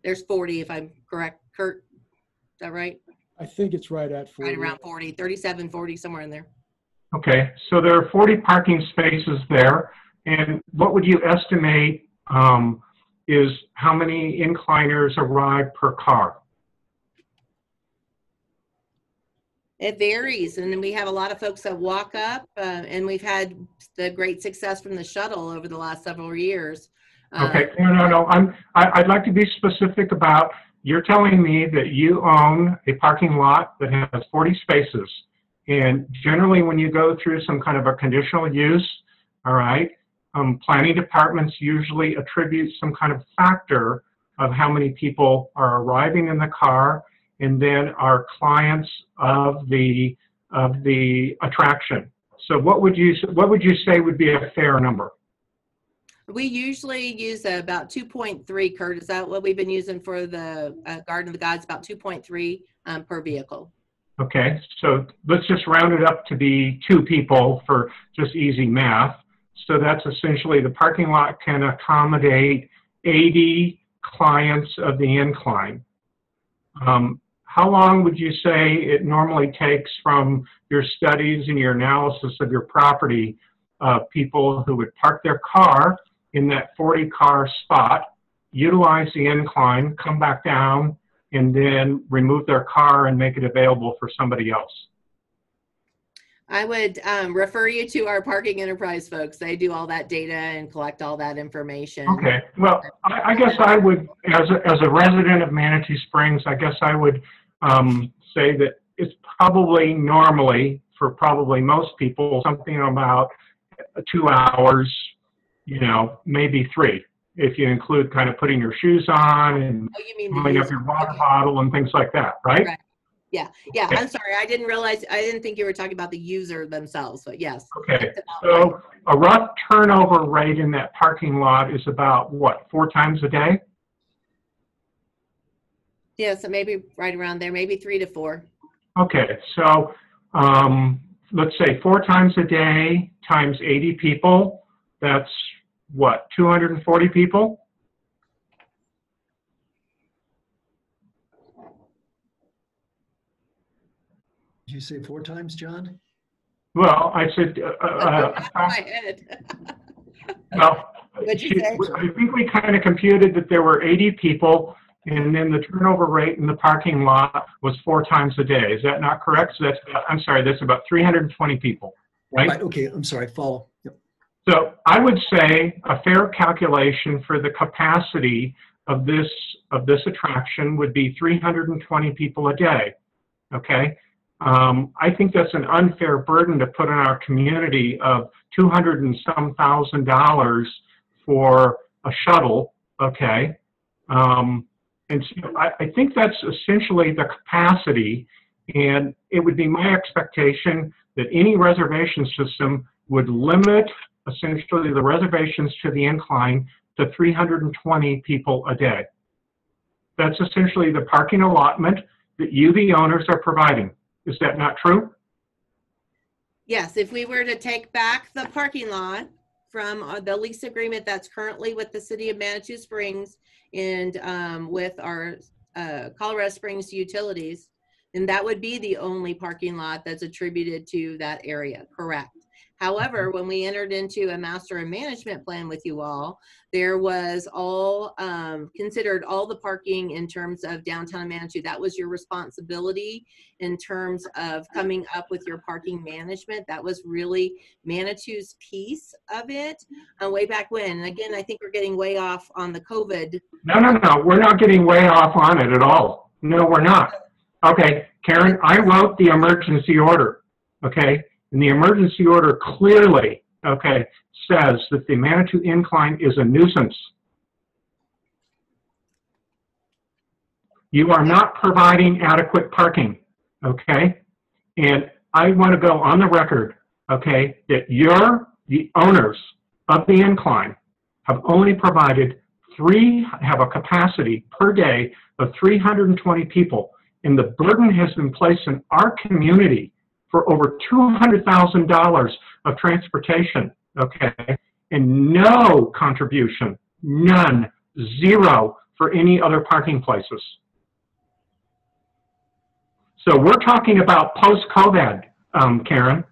There's 40, if I'm correct, Kurt. Is that right? I think it's right at 40. Right around 40, 37, 40, somewhere in there. Okay, so there are 40 parking spaces there. And what would you estimate um, is how many incliners arrive per car? It varies, and then we have a lot of folks that walk up, uh, and we've had the great success from the shuttle over the last several years. Uh, Okay, no, no, no, I'm, I, I'd like to be specific about, you're telling me that you own a parking lot that has 40 spaces. And generally, when you go through some kind of a conditional use, all right, um, planning departments usually attribute some kind of factor of how many people are arriving in the car and then are clients of the, of the attraction. So what would you, what would you say would be a fair number? We usually use about 2.3, Kurt. Is that what we've been using for the uh, Garden of the Gods? About 2.3 um, per vehicle. Okay, so let's just round it up to be two people for just easy math. So that's essentially the parking lot can accommodate 80 clients of the incline. Um, how long would you say it normally takes from your studies and your analysis of your property, uh, people who would park their car in that 40 car spot, utilize the incline, come back down, and then remove their car and make it available for somebody else? I would um, refer you to our parking enterprise folks. They do all that data and collect all that information. Okay, well, I, I guess I would, as a, as a resident of Manitou Springs, I guess I would um, say that it's probably normally, for probably most people, something about two hours, you know, maybe three, if you include kind of putting your shoes on and Oh, you mean the filling up your water bottle and things like that, right? Right. Yeah, yeah. Okay. I'm sorry. I didn't realize. I didn't think you were talking about the user themselves. But yes. Okay, right. so a rough turnover rate in that parking lot is about, what, four times a day? Yeah, so maybe right around there, maybe three to four. Okay, so um, let's say four times a day times 80 people, that's what, 240 people? Did you say four times, John? Well, I said, uh, uh, [LAUGHS] my head. [LAUGHS] well, What'd you she- say? I think we kind of computed that there were 80 people, and then the turnover rate in the parking lot was four times a day. Is that not correct? So that's, about- I'm sorry, that's about 320 people, right? Right, okay, I'm sorry, follow. Yep. So I would say a fair calculation for the capacity of this of this attraction would be 320 people a day. Okay, um, I think that's an unfair burden to put on our community of 200 and some thousand dollars for a shuttle. Okay, um, and so I, I think that's essentially the capacity, and it would be my expectation that any reservation system would limit essentially the reservations to the incline to 320 people a day. That's essentially the parking allotment that you, the owners, are providing. Is that not true? Yes, if we were to take back the parking lot from uh, the lease agreement that's currently with the city of Manitou Springs and um, with our uh, Colorado Springs utilities, then that would be the only parking lot that's attributed to that area, correct? However, when we entered into a master and management plan with you all, there was all um, considered all the parking in terms of downtown Manitou. That was your responsibility in terms of coming up with your parking management. That was really Manitou's piece of it uh, way back when. And again, I think we're getting way off on the COVID. No, no, no, we're not getting way off on it at all. No, we're not. Okay, Karen, I wrote the emergency order, okay? And the emergency order clearly, okay, says that the Manitou incline is a nuisance. You are not providing adequate parking, okay? And I want to go on the record, okay, that you're the owners of the incline have only provided three, have a capacity per day of 320 people. And the burden has been placed in our community for over $200,000 of transportation, okay? And no contribution, none, zero for any other parking places. So we're talking about post-COVID, um, Karen.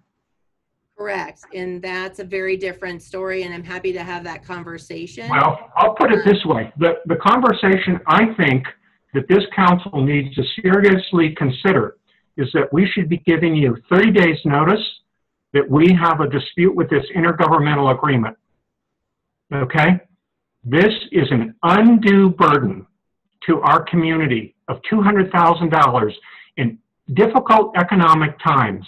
Correct. And that's a very different story. And I'm happy to have that conversation. Well, I'll put it this way. The, the conversation I think that this council needs to seriously consider is that we should be giving you 30 days notice that we have a dispute with this intergovernmental agreement. Okay? This is an undue burden to our community of $200,000 in difficult economic times.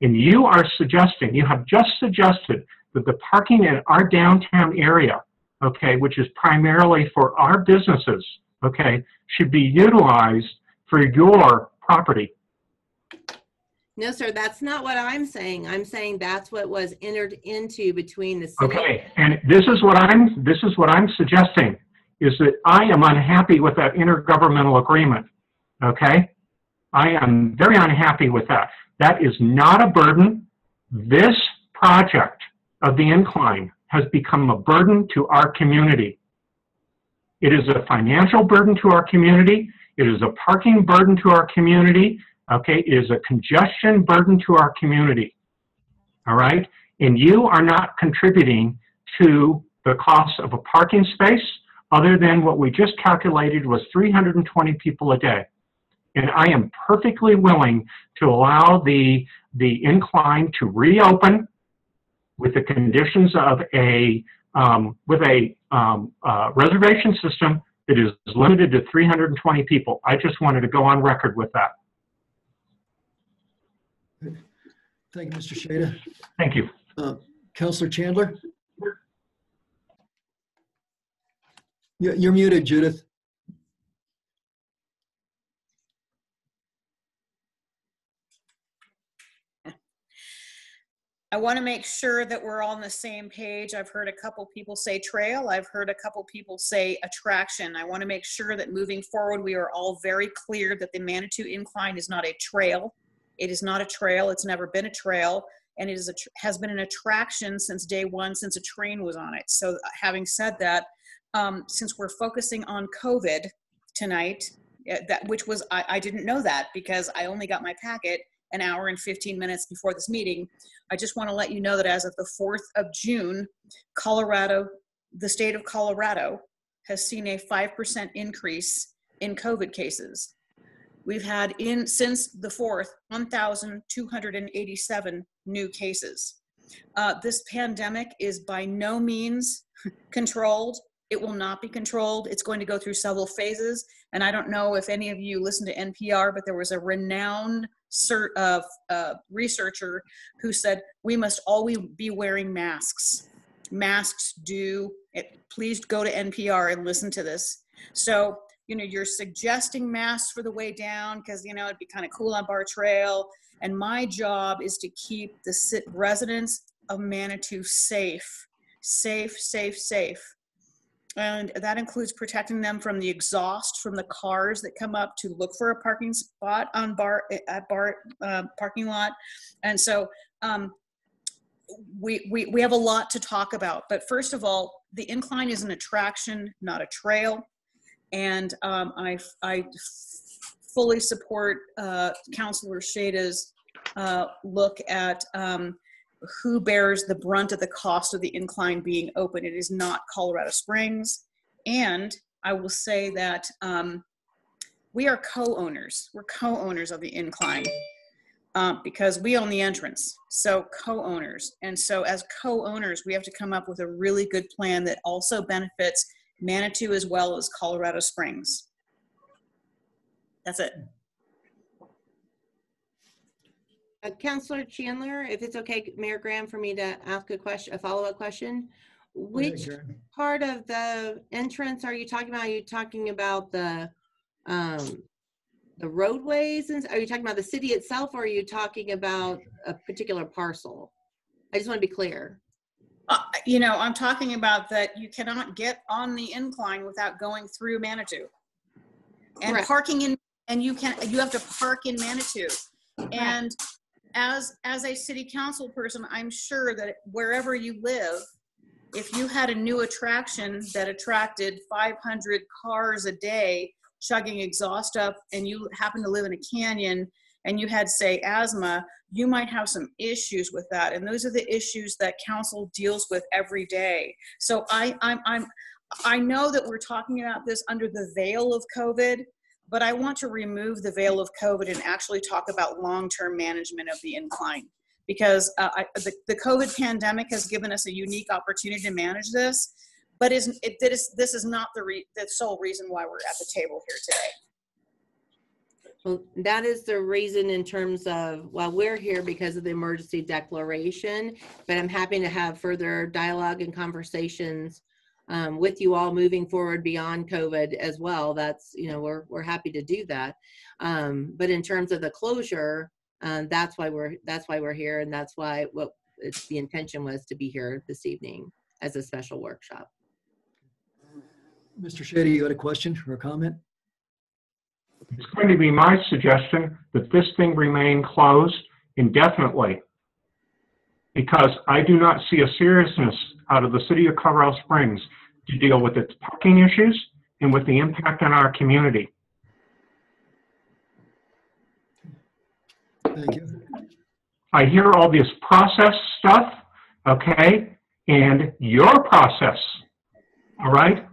And you are suggesting, you have just suggested that the parking in our downtown area, okay, which is primarily for our businesses, okay, should be utilized for your property. No, sir, that's not what I'm saying. I'm saying that's what was entered into between the city. Okay, and this is what I'm, this is what I'm suggesting, is that I am unhappy with that intergovernmental agreement, okay? I am very unhappy with that. That is not a burden. This project of the incline has become a burden to our community. It is a financial burden to our community. It is a parking burden to our community. Okay, is a congestion burden to our community. All right, and you are not contributing to the cost of a parking space other than what we just calculated was 320 people a day. And I am perfectly willing to allow the, the incline to reopen with the conditions of a, um, with a um, uh, reservation system that is limited to 320 people. I just wanted to go on record with that. Thank you, Mr. Shada. Thank you. Uh, Councilor Chandler? You- You're muted, Judith. I want to make sure that we're all on the same page. I've heard a couple people say trail. I've heard a couple people say attraction. I want to make sure that moving forward, we are all very clear that the Manitou Incline is not a trail. It is not a trail. It's never been a trail. And it is a, tr- has been an attraction since day one, since a train was on it. So uh, having said that, um, since we're focusing on COVID tonight, uh, that, which was, I, I didn't know that because I only got my packet an hour and 15 minutes before this meeting. I just want to let you know that as of the 4th of June, Colorado, the state of Colorado has seen a 5% increase in COVID cases. We've had in since the 4th 1,287 new cases. Uh, this pandemic is by no means [LAUGHS] controlled. It will not be controlled. It's going to go through several phases. And I don't know if any of you listen to NPR, but there was a renowned uh, uh, researcher who said we must always be wearing masks. Masks do. It, please go to NPR and listen to this. So you know you're suggesting masks for the way down because you know it'd be kind of cool on Barr Trail. And my job is to keep the residents of Manitou safe, safe, safe, safe. And that includes protecting them from the exhaust from the cars that come up to look for a parking spot on Barr at Barr uh, parking lot. And so um, we, we we have a lot to talk about. But first of all, the incline is an attraction, not a trail. And um, I I fully support uh, Councilor Shada's uh, look at um, who bears the brunt of the cost of the incline being open. It is not Colorado Springs. And I will say that um, we are co-owners. We're co-owners of the incline um, because we own the entrance. So co-owners. And so as co-owners, we have to come up with a really good plan that also benefits Manitou as well as Colorado Springs. That's it. Uh, Councilor Chandler, if it's okay, Mayor Graham, for me to ask a question, a follow-up question. Which Karen. part of the entrance are you talking about? Are you talking about the, um, the roadways? And are you talking about the city itself or are you talking about a particular parcel? I just want to be clear. Uh, you know, I'm talking about that you cannot get on the incline without going through Manitou. And Correct. parking in, and you can, you have to park in Manitou. And as, as a city council person, I'm sure that wherever you live, if you had a new attraction that attracted 500 cars a day chugging exhaust up and you happen to live in a canyon and you had say asthma, you might have some issues with that. And those are the issues that council deals with every day. So I, I'm, I'm, I know that we're talking about this under the veil of COVID, but I want to remove the veil of COVID and actually talk about long-term management of the incline. Because uh, I, the, the COVID pandemic has given us a unique opportunity to manage this, but isn't, it, this, this is not the, re, the sole reason why we're at the table here today. Well, that is the reason in terms of, well, we're here because of the emergency declaration, but I'm happy to have further dialogue and conversations um, with you all moving forward beyond COVID as well. That's, you know, we're, we're happy to do that. Um, but in terms of the closure, uh, that's why we're, that's why we're here. And that's why what it's, the intention was to be here this evening as a special workshop. Mr. Shada, you had a question or a comment? It's going to be my suggestion that this thing remain closed indefinitely because I do not see a seriousness out of the city of Colorado Springs to deal with its parking issues and with the impact on our community. Thank you. I hear all this process stuff, okay, and your process, all right?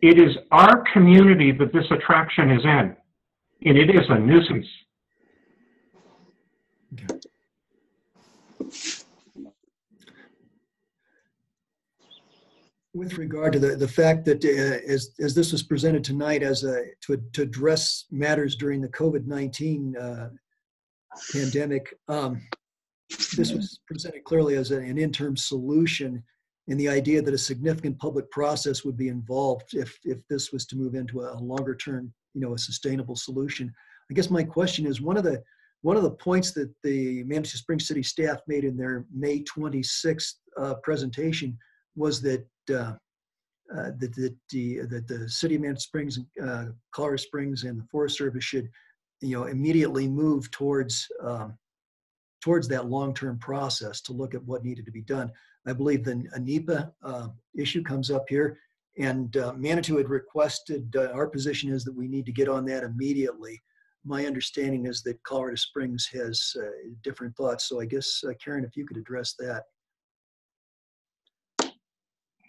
It is our community that this attraction is in, and it is a nuisance. With regard to the, the fact that uh, as, as this was presented tonight as a, to, to address matters during the COVID-19 uh, pandemic, um, this was presented clearly as an an interim solution and the idea that a significant public process would be involved if, if this was to move into a longer term, you know, a sustainable solution. I guess my question is one of the, one of the points that the Manitou Springs City staff made in their May 26th uh, presentation was that uh, uh, that, that the that the city of Manitou Springs, uh, Colorado Springs, and the Forest Service should, you know, immediately move towards um, towards that long-term process to look at what needed to be done. I believe the a NEPA uh, issue comes up here, and uh, Manitou had requested. Uh, our position is that we need to get on that immediately. My understanding is that Colorado Springs has uh, different thoughts. So I guess uh, Karen, if you could address that.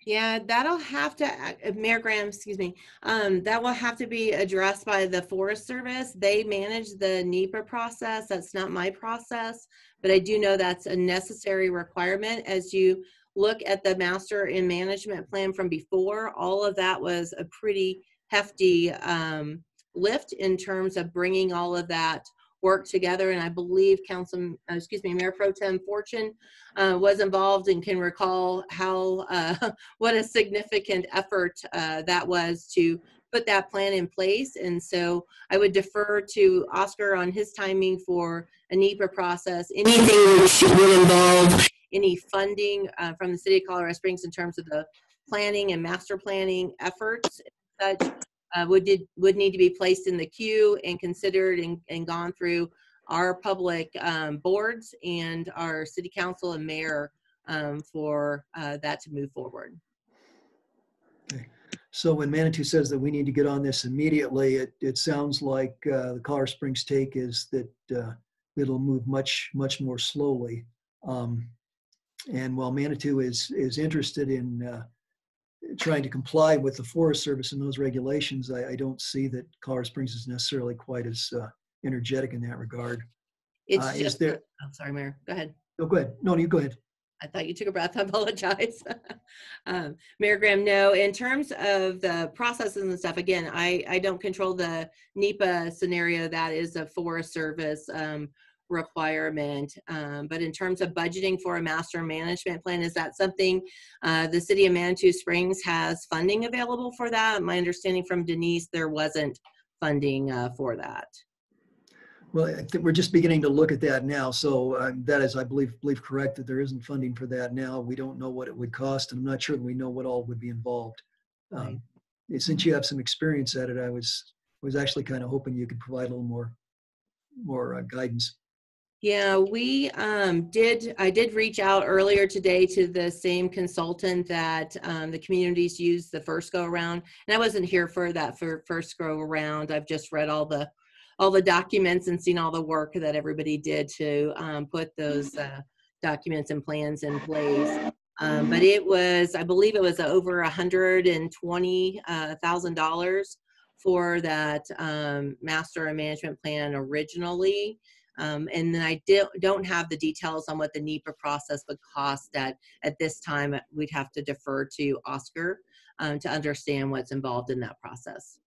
Yeah, that'll have to, uh, Mayor Graham, excuse me, um, that will have to be addressed by the Forest Service. They manage the NEPA process. That's not my process, but I do know that's a necessary requirement as you look at the master and management plan from before. All of that was a pretty hefty um, lift in terms of bringing all of that work together. And I believe Council, uh, excuse me, Mayor Pro Tem Fortune uh, was involved and can recall how, uh, [LAUGHS] what a significant effort uh, that was to put that plan in place. And so I would defer to Oscar on his timing for a NEPA process. Anything which would involve any funding uh, from the city of Colorado Springs in terms of the planning and master planning efforts such uh, would did, would need to be placed in the queue and considered and, and gone through our public um, boards and our city council and mayor um, for uh, that to move forward. Okay. So when Manitou says that we need to get on this immediately, it, it sounds like uh, the Colorado Springs take is that uh, it'll move much, much more slowly. Um, And while Manitou is, is interested in uh, trying to comply with the Forest Service and those regulations, I, I don't see that Colorado Springs is necessarily quite as uh, energetic in that regard. It's Uh, is just, there- I'm sorry, Mayor, go ahead. No, go ahead. No, you go ahead. I thought you took a breath. [LAUGHS] I apologize. [LAUGHS] um, Mayor Graham, no, in terms of the processes and stuff, again, I, I don't control the NEPA scenario. That is a Forest Service um, requirement. Um, but in terms of budgeting for a master management plan, is that something uh, the city of Manitou Springs has funding available for that? My understanding from Denise, there wasn't funding uh, for that. Well, I think we're just beginning to look at that now. So uh, that is, I believe, believe correct that there isn't funding for that now. We don't know what it would cost, and I'm not sure that we know what all would be involved. Um, Since you have some experience at it, I was was actually kind of hoping you could provide a little more more uh, guidance. Yeah, we um, did. I did reach out earlier today to the same consultant that um, the communities used the first go around, and I wasn't here for that for first go around. I've just read all the all the documents and seen all the work that everybody did to um, put those uh, documents and plans in place. Um, but it was, I believe, it was over a hundred and twenty uh, thousand dollars for that um, master and management plan originally. Um, and then I do, don't have the details on what the NEPA process would cost at, at this time. We'd have to defer to Oscar um, to understand what's involved in that process.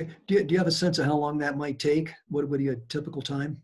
Okay. Do you, do you have a sense of how long that might take? What would be a typical time?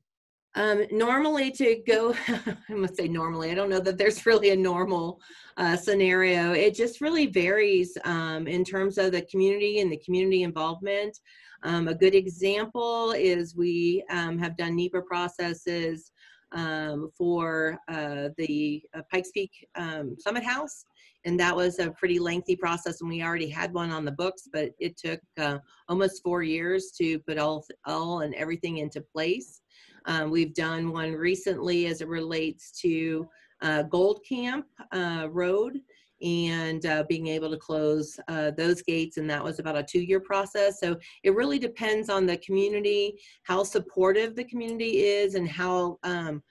Um, normally to go, [LAUGHS] I must say normally, I don't know that there's really a normal uh, scenario. It just really varies um, in terms of the community and the community involvement. Um, a good example is we um, have done NEPA processes um, for uh, the uh, Pikes Peak um, Summit House. And that was a pretty lengthy process, and we already had one on the books, but it took uh, almost four years to put all, all and everything into place. Um, we've done one recently as it relates to uh, Gold Camp uh, Road and uh, being able to close uh, those gates, and that was about a two-year process. So it really depends on the community, how supportive the community is, and how um,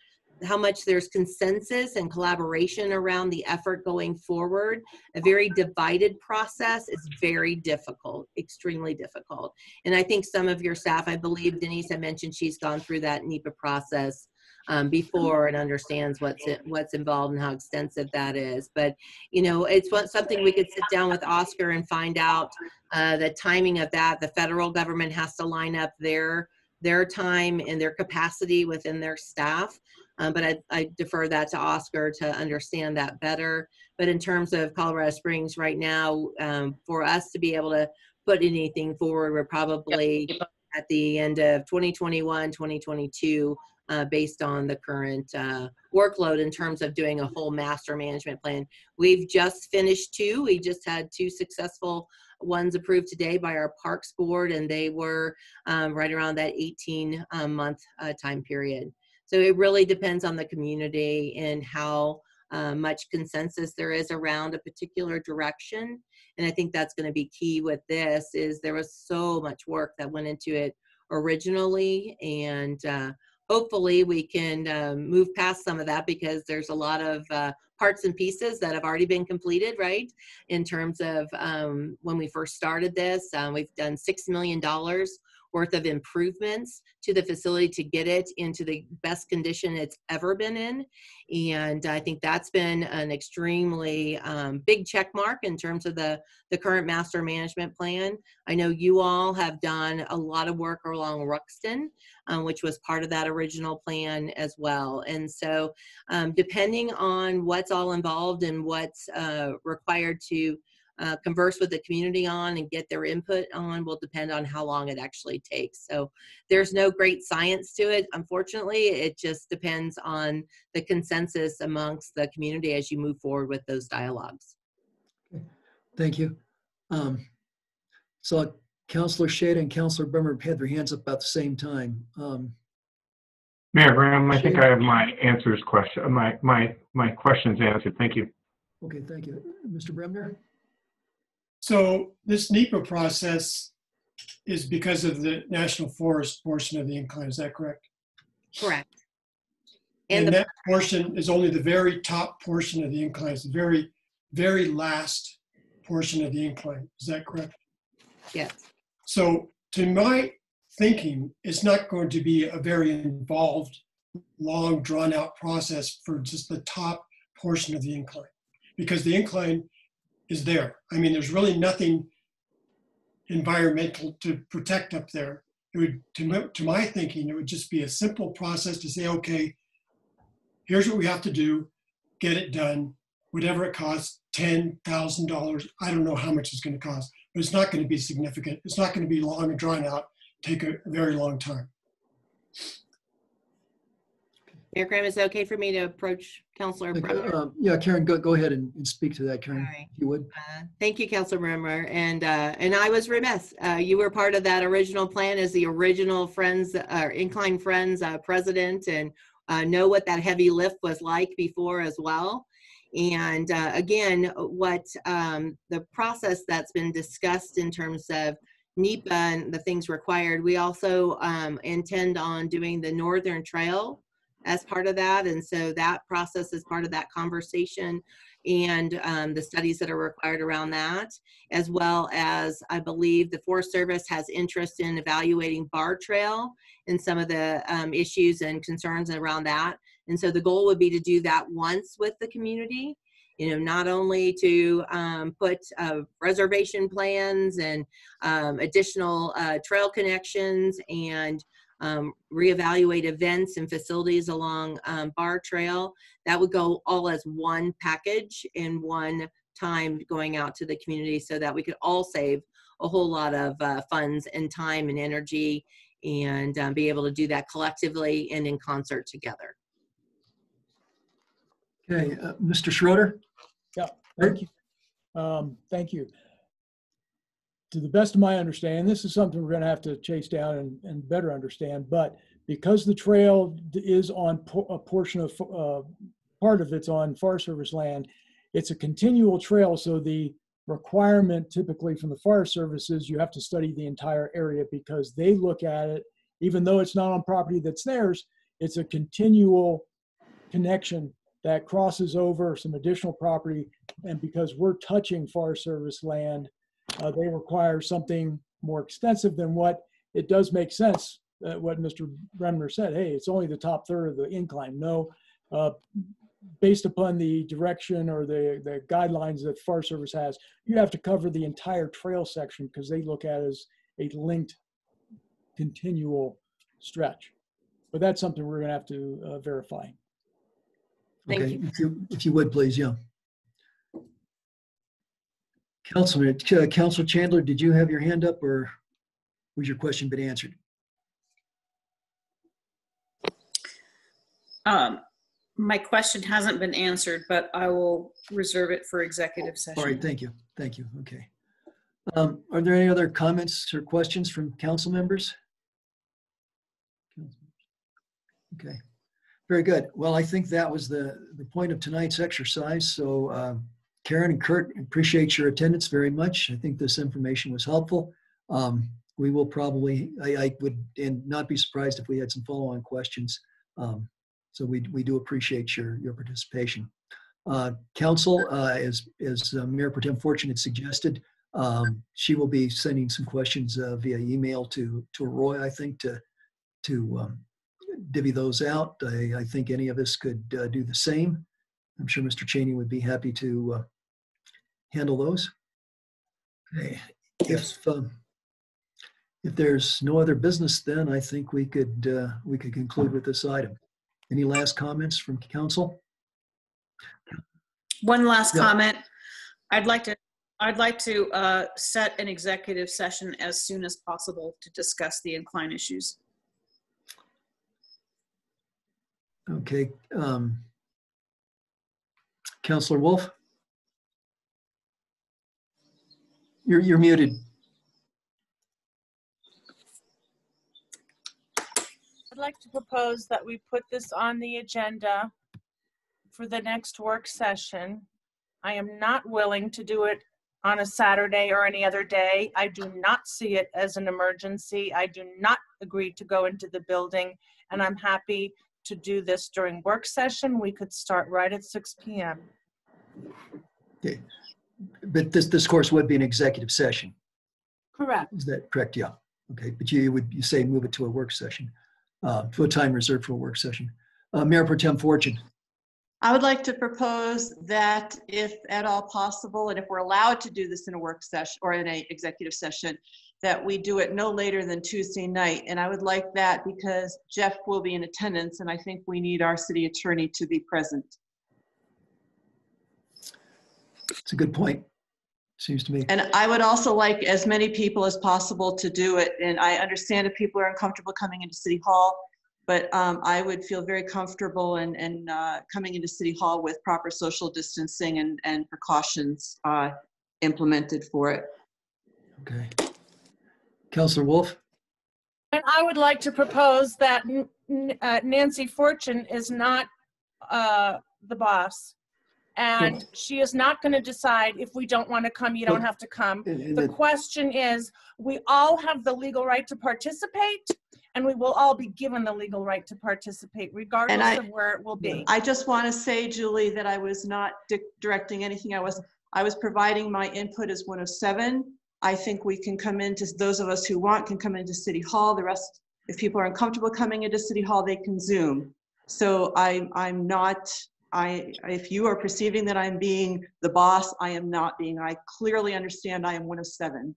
how much there's consensus and collaboration around the effort going forward. A very divided process is very difficult, extremely difficult. And I think some of your staff, I believe Denise had mentioned she's gone through that NEPA process um, before and understands what's what's involved and how extensive that is. But you know, it's what, something we could sit down with Oscar and find out uh, the timing of that. The federal government has to line up their their time and their capacity within their staff. Um, but I, I defer that to Oscar to understand that better. But in terms of Colorado Springs right now, um, for us to be able to put anything forward, we're probably at the end of 2021, 2022, uh, based on the current uh, workload in terms of doing a whole master management plan. We've just finished two. We just had two successful ones approved today by our Parks Board, and they were um, right around that 18 um, month uh, time period. So it really depends on the community and how uh, much consensus there is around a particular direction. And I think that's going to be key with this is there was so much work that went into it originally and uh, hopefully we can um, move past some of that because there's a lot of uh, parts and pieces that have already been completed right in terms of um, when we first started this um, we've done six million dollars worth of improvements to the facility to get it into the best condition it's ever been in. And I think that's been an extremely um, big check mark in terms of the, the current master management plan. I know you all have done a lot of work along Ruxton, um, which was part of that original plan as well. And so um, depending on what's all involved and what's uh, required to uh, converse with the community on and get their input on will depend on how long it actually takes. So there's no great science to it. Unfortunately, it just depends on the consensus amongst the community as you move forward with those dialogues. Thank you. Um, so Councillor Shada and Councillor Bremer had their hands up about the same time. Um, Mayor Graham, I think I have my answers question, my, my, my questions answered. Thank you. okay, thank you. Mr. Bremner? So this NEPA process is because of the national forest portion of the incline, is that correct? Correct. And And the, that portion is only the very top portion of the incline. It's the very, very last portion of the incline. Is that correct? yes, So to my thinking, it's not going to be a very involved, long, drawn-out process for just the top portion of the incline. Because the incline is there. I mean, there's really nothing environmental to protect up there. It would, to my, to my thinking, it would just be a simple process to say, okay, here's what we have to do, get it done, whatever it costs, ten thousand dollars. I don't know how much it's going to cost, but it's not going to be significant. It's not going to be long and drawn out, take a very long time. Mayor Graham, is it okay for me to approach Councilor Okay, Bremner? um, Yeah, Karen, go, go ahead and and speak to that, Karen, right. if you would. Uh, Thank you, Councilor Bremer. And, uh, and I was remiss. Uh, You were part of that original plan as the original Friends, uh, Incline Friends uh, president and uh, know what that heavy lift was like before as well. And uh, again, what um, the process that's been discussed in terms of NEPA and the things required, we also um, intend on doing the Northern Trail as part of that. And so that process is part of that conversation and um, the studies that are required around that, as well as I believe the Forest Service has interest in evaluating Barr Trail and some of the um, issues and concerns around that. And so the goal would be to do that once with the community, you know, not only to um, put uh, reservation plans and um, additional uh, trail connections and um, reevaluate events and facilities along um, Barr Trail. That would go all as one package in one time going out to the community so that we could all save a whole lot of uh, funds and time and energy and um, be able to do that collectively and in concert together. Okay, uh, Mr. Schroeder? Yeah, thank you. Um, Thank you. To the best of my understanding, this is something we're going to have to chase down and, and better understand, but because the trail is on a portion of, uh, part of it's on Forest Service land, it's a continual trail, so the requirement typically from the Forest Service is you have to study the entire area because they look at it, even though it's not on property that's theirs, it's a continual connection that crosses over some additional property and because we're touching Forest Service land, uh, they require something more extensive than what it does make sense. Uh, what Mr. Bremner said, hey, it's only the top third of the incline. No, uh, based upon the direction or the, the guidelines that Forest Service has, you have to cover the entire trail section because they look at it as a linked continual stretch. But that's something we're going to have to uh, verify. Thank Okay, you. If you, if you would, please, yeah. Councilman, uh, Council Chandler, did you have your hand up or was your question been answered? Um, My question hasn't been answered, but I will reserve it for executive session. All right, thank you, thank you, okay. Um, Are there any other comments or questions from council members? Okay, very good. Well, I think that was the, the point of tonight's exercise. So uh, Karen and Kurt, appreciate your attendance very much. I think this information was helpful. Um, We will probably, I, I would, and not be surprised if we had some follow-on questions. Um, So we, we do appreciate your, your participation. Uh, Council, uh, as, as uh, Mayor Fortune had suggested, um, she will be sending some questions uh, via email to, to Roy, I think, to, to um, divvy those out. I, I think any of us could uh, do the same. I'm sure Mr. Cheney would be happy to uh, handle those. Okay, If, um, if there's no other business, then I think we could, uh, we could conclude with this item. Any last comments from council? One last Yeah. comment. I'd like to, I'd like to uh, set an executive session as soon as possible to discuss the incline issues. Okay. um, Councilor Wolf? You're, you're muted. I'd like to propose that we put this on the agenda for the next work session. I am not willing to do it on a Saturday or any other day. I do not see it as an emergency. I do not agree to go into the building, and I'm happy to do this during work session, we could start right at 6 PM. Okay. But this, this course would be an executive session. Correct. Is that correct? Yeah. Okay. But you would, you say move it to a work session, uh, to a time reserved for a work session. Uh, Mayor Pro Tem Fortune. I would like to propose that if at all possible, and if we're allowed to do this in a work session or in a executive session, that we do it no later than Tuesday night. And I would like that because Jeff will be in attendance and I think we need our city attorney to be present. It's a good point. Seems to me. And I would also like as many people as possible to do it. And I understand if people are uncomfortable coming into City Hall, but um, I would feel very comfortable in, in uh, coming into City Hall with proper social distancing and, and precautions uh, implemented for it. Okay. Councilor Wolf? And I would like to propose that N- N- uh, Nancy Fortune is not uh, the boss. And she is not going to decide if we don't want to come, you don't have to come. And- and The the- question is, we all have the legal right to participate, and we will all be given the legal right to participate regardless I- of where it will be. I just want to say, Julie, that I was not di- directing anything. I was, I was providing my input as one of seven. I think we can come into, those of us who want can come into City Hall. The rest, if people are uncomfortable coming into City Hall, they can Zoom. So I, I'm not, I, if you are perceiving that I'm being the boss, I am not being. I clearly understand I am one of seven.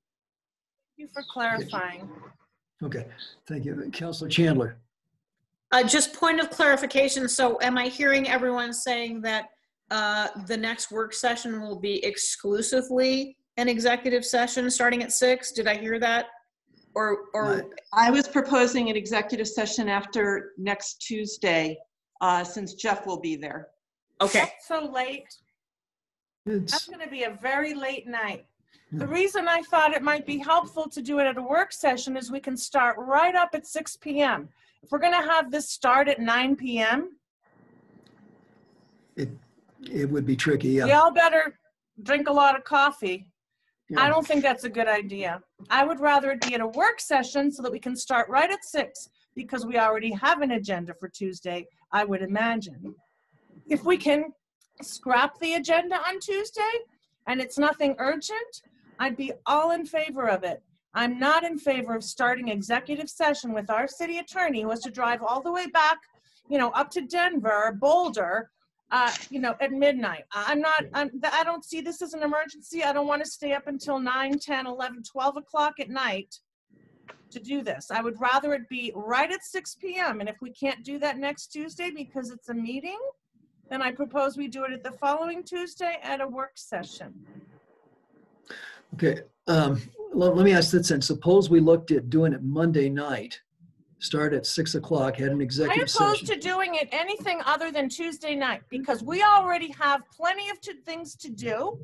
Thank you for clarifying. Okay. Thank you. Councilor Chandler? Uh, just point of clarification, so am I hearing everyone saying that uh, the next work session will be exclusively an executive session starting at six? Did I hear that? Or, or, I was proposing an executive session after next Tuesday, uh, since Jeff will be there. Okay, That's so late. That's going to be a very late night. The reason I thought it might be helpful to do it at a work session is we can start right up at 6 PM. If we're going to have this start at 9 PM, it, it would be tricky, yeah. y'all better drink a lot of coffee. I don't think that's a good idea. I would rather it be at a work session so that we can start right at 6 because we already have an agenda for Tuesday, I would imagine. If we can scrap the agenda on Tuesday and it's nothing urgent, I'd be all in favor of it. I'm not in favor of starting executive session with our city attorney who has to drive all the way back, you know, up to Denver, Boulder, uh, you know, at midnight. I'm not, I'm, I don't see this as an emergency. I don't want to stay up until 9, 10, 11, 12 o'clock at night to do this. I would rather it be right at 6 PM. And if we can't do that next Tuesday because it's a meeting, then I propose we do it at the following Tuesday at a work session. Okay, um, let, let me ask this then. Suppose we looked at doing it Monday night, start at six o'clock, had an I executive oppose session. to doing it anything other than Tuesday night because we already have plenty of to- things to do.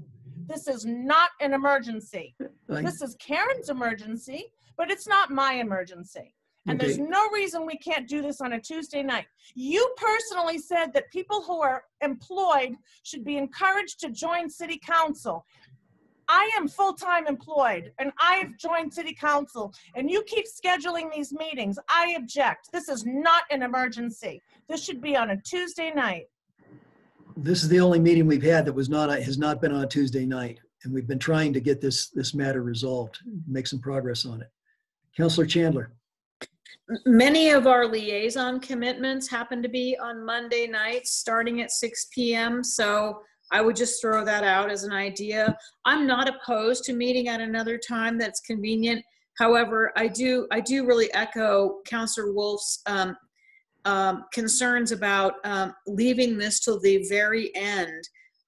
This is not an emergency. I- This is Karen's emergency, but it's not my emergency. And there's no reason we can't do this on a Tuesday night. You personally said that people who are employed should be encouraged to join city council. I am full-time employed and I have joined city council and you keep scheduling these meetings. I object. This is not an emergency. This should be on a Tuesday night. This is the only meeting we've had that was not, has not been on a Tuesday night. And we've been trying to get this, this matter resolved, make some progress on it. Councilor Chandler? Many of our liaison commitments happen to be on Monday nights, starting at six PM, so I would just throw that out as an idea. I'm not opposed to meeting at another time that's convenient. However, I do, I do really echo Councilor Wolf's um, um, concerns about um, leaving this till the very end.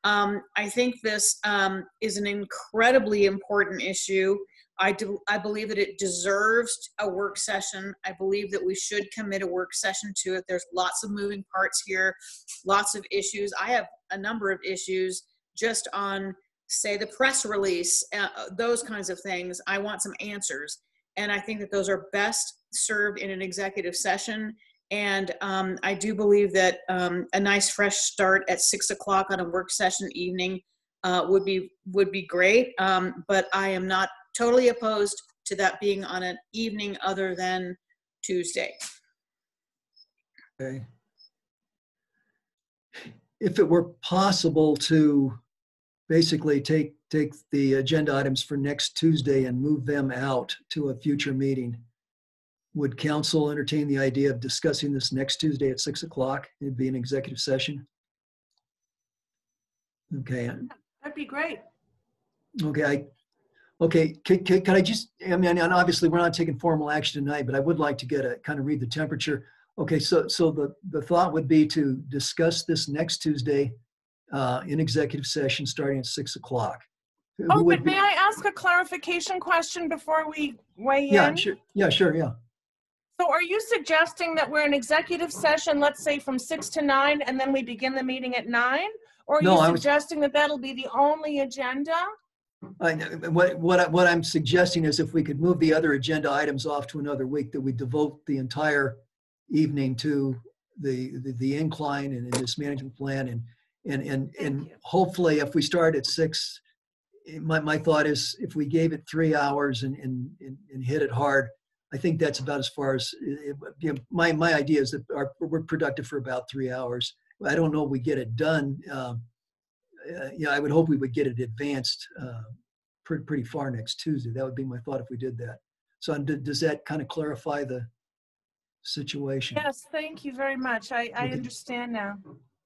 Um, I think this um, is an incredibly important issue. I do, I believe that it deserves a work session. I believe that we should commit a work session to it. There's lots of moving parts here, lots of issues. I have a number of issues just on, say, the press release, uh, those kinds of things. I want some answers. And I think that those are best served in an executive session. And um, I do believe that um, a nice fresh start at six o'clock on a work session evening uh, would be would be great. Um, but I am not totally opposed to that being on an evening other than Tuesday. Okay. if it were possible to basically take, take the agenda items for next Tuesday and move them out to a future meeting, would council entertain the idea of discussing this next Tuesday at 6 o'clock? It'd be an executive session. Okay, That'd be great. Okay, I, okay, can, can, can I just, I mean, and obviously, we're not taking formal action tonight, but I would like to get a, kind of read the temperature. Okay, so, so the, the thought would be to discuss this next Tuesday uh, in executive session, starting at 6 o'clock. Oh, but may I ask a clarification question before we weigh Yeah, in? sure, yeah, sure, yeah. So are you suggesting that we're in executive session, let's say from six to nine, and then we begin the meeting at nine? Or are No, I you was- suggesting that that'll be the only agenda? I, what, what, I- what I'm suggesting is if we could move the other agenda items off to another week, that we devote the entire evening to the, the, the incline and this management plan and, and, and, and hopefully if we start at six, my, my thought is if we gave it three hours and, and, and and hit it hard, I think that's about as far as, eh, you know, my, my idea is that our, we're productive for about three hours. I don't know if we get it done. um, uh, yeah, I would hope we would get it advanced uh, pretty, pretty far next Tuesday. That would be my thought if we did that. So d- does that kind of clarify the situation? Yes, thank you very much. I, I Okay. understand now.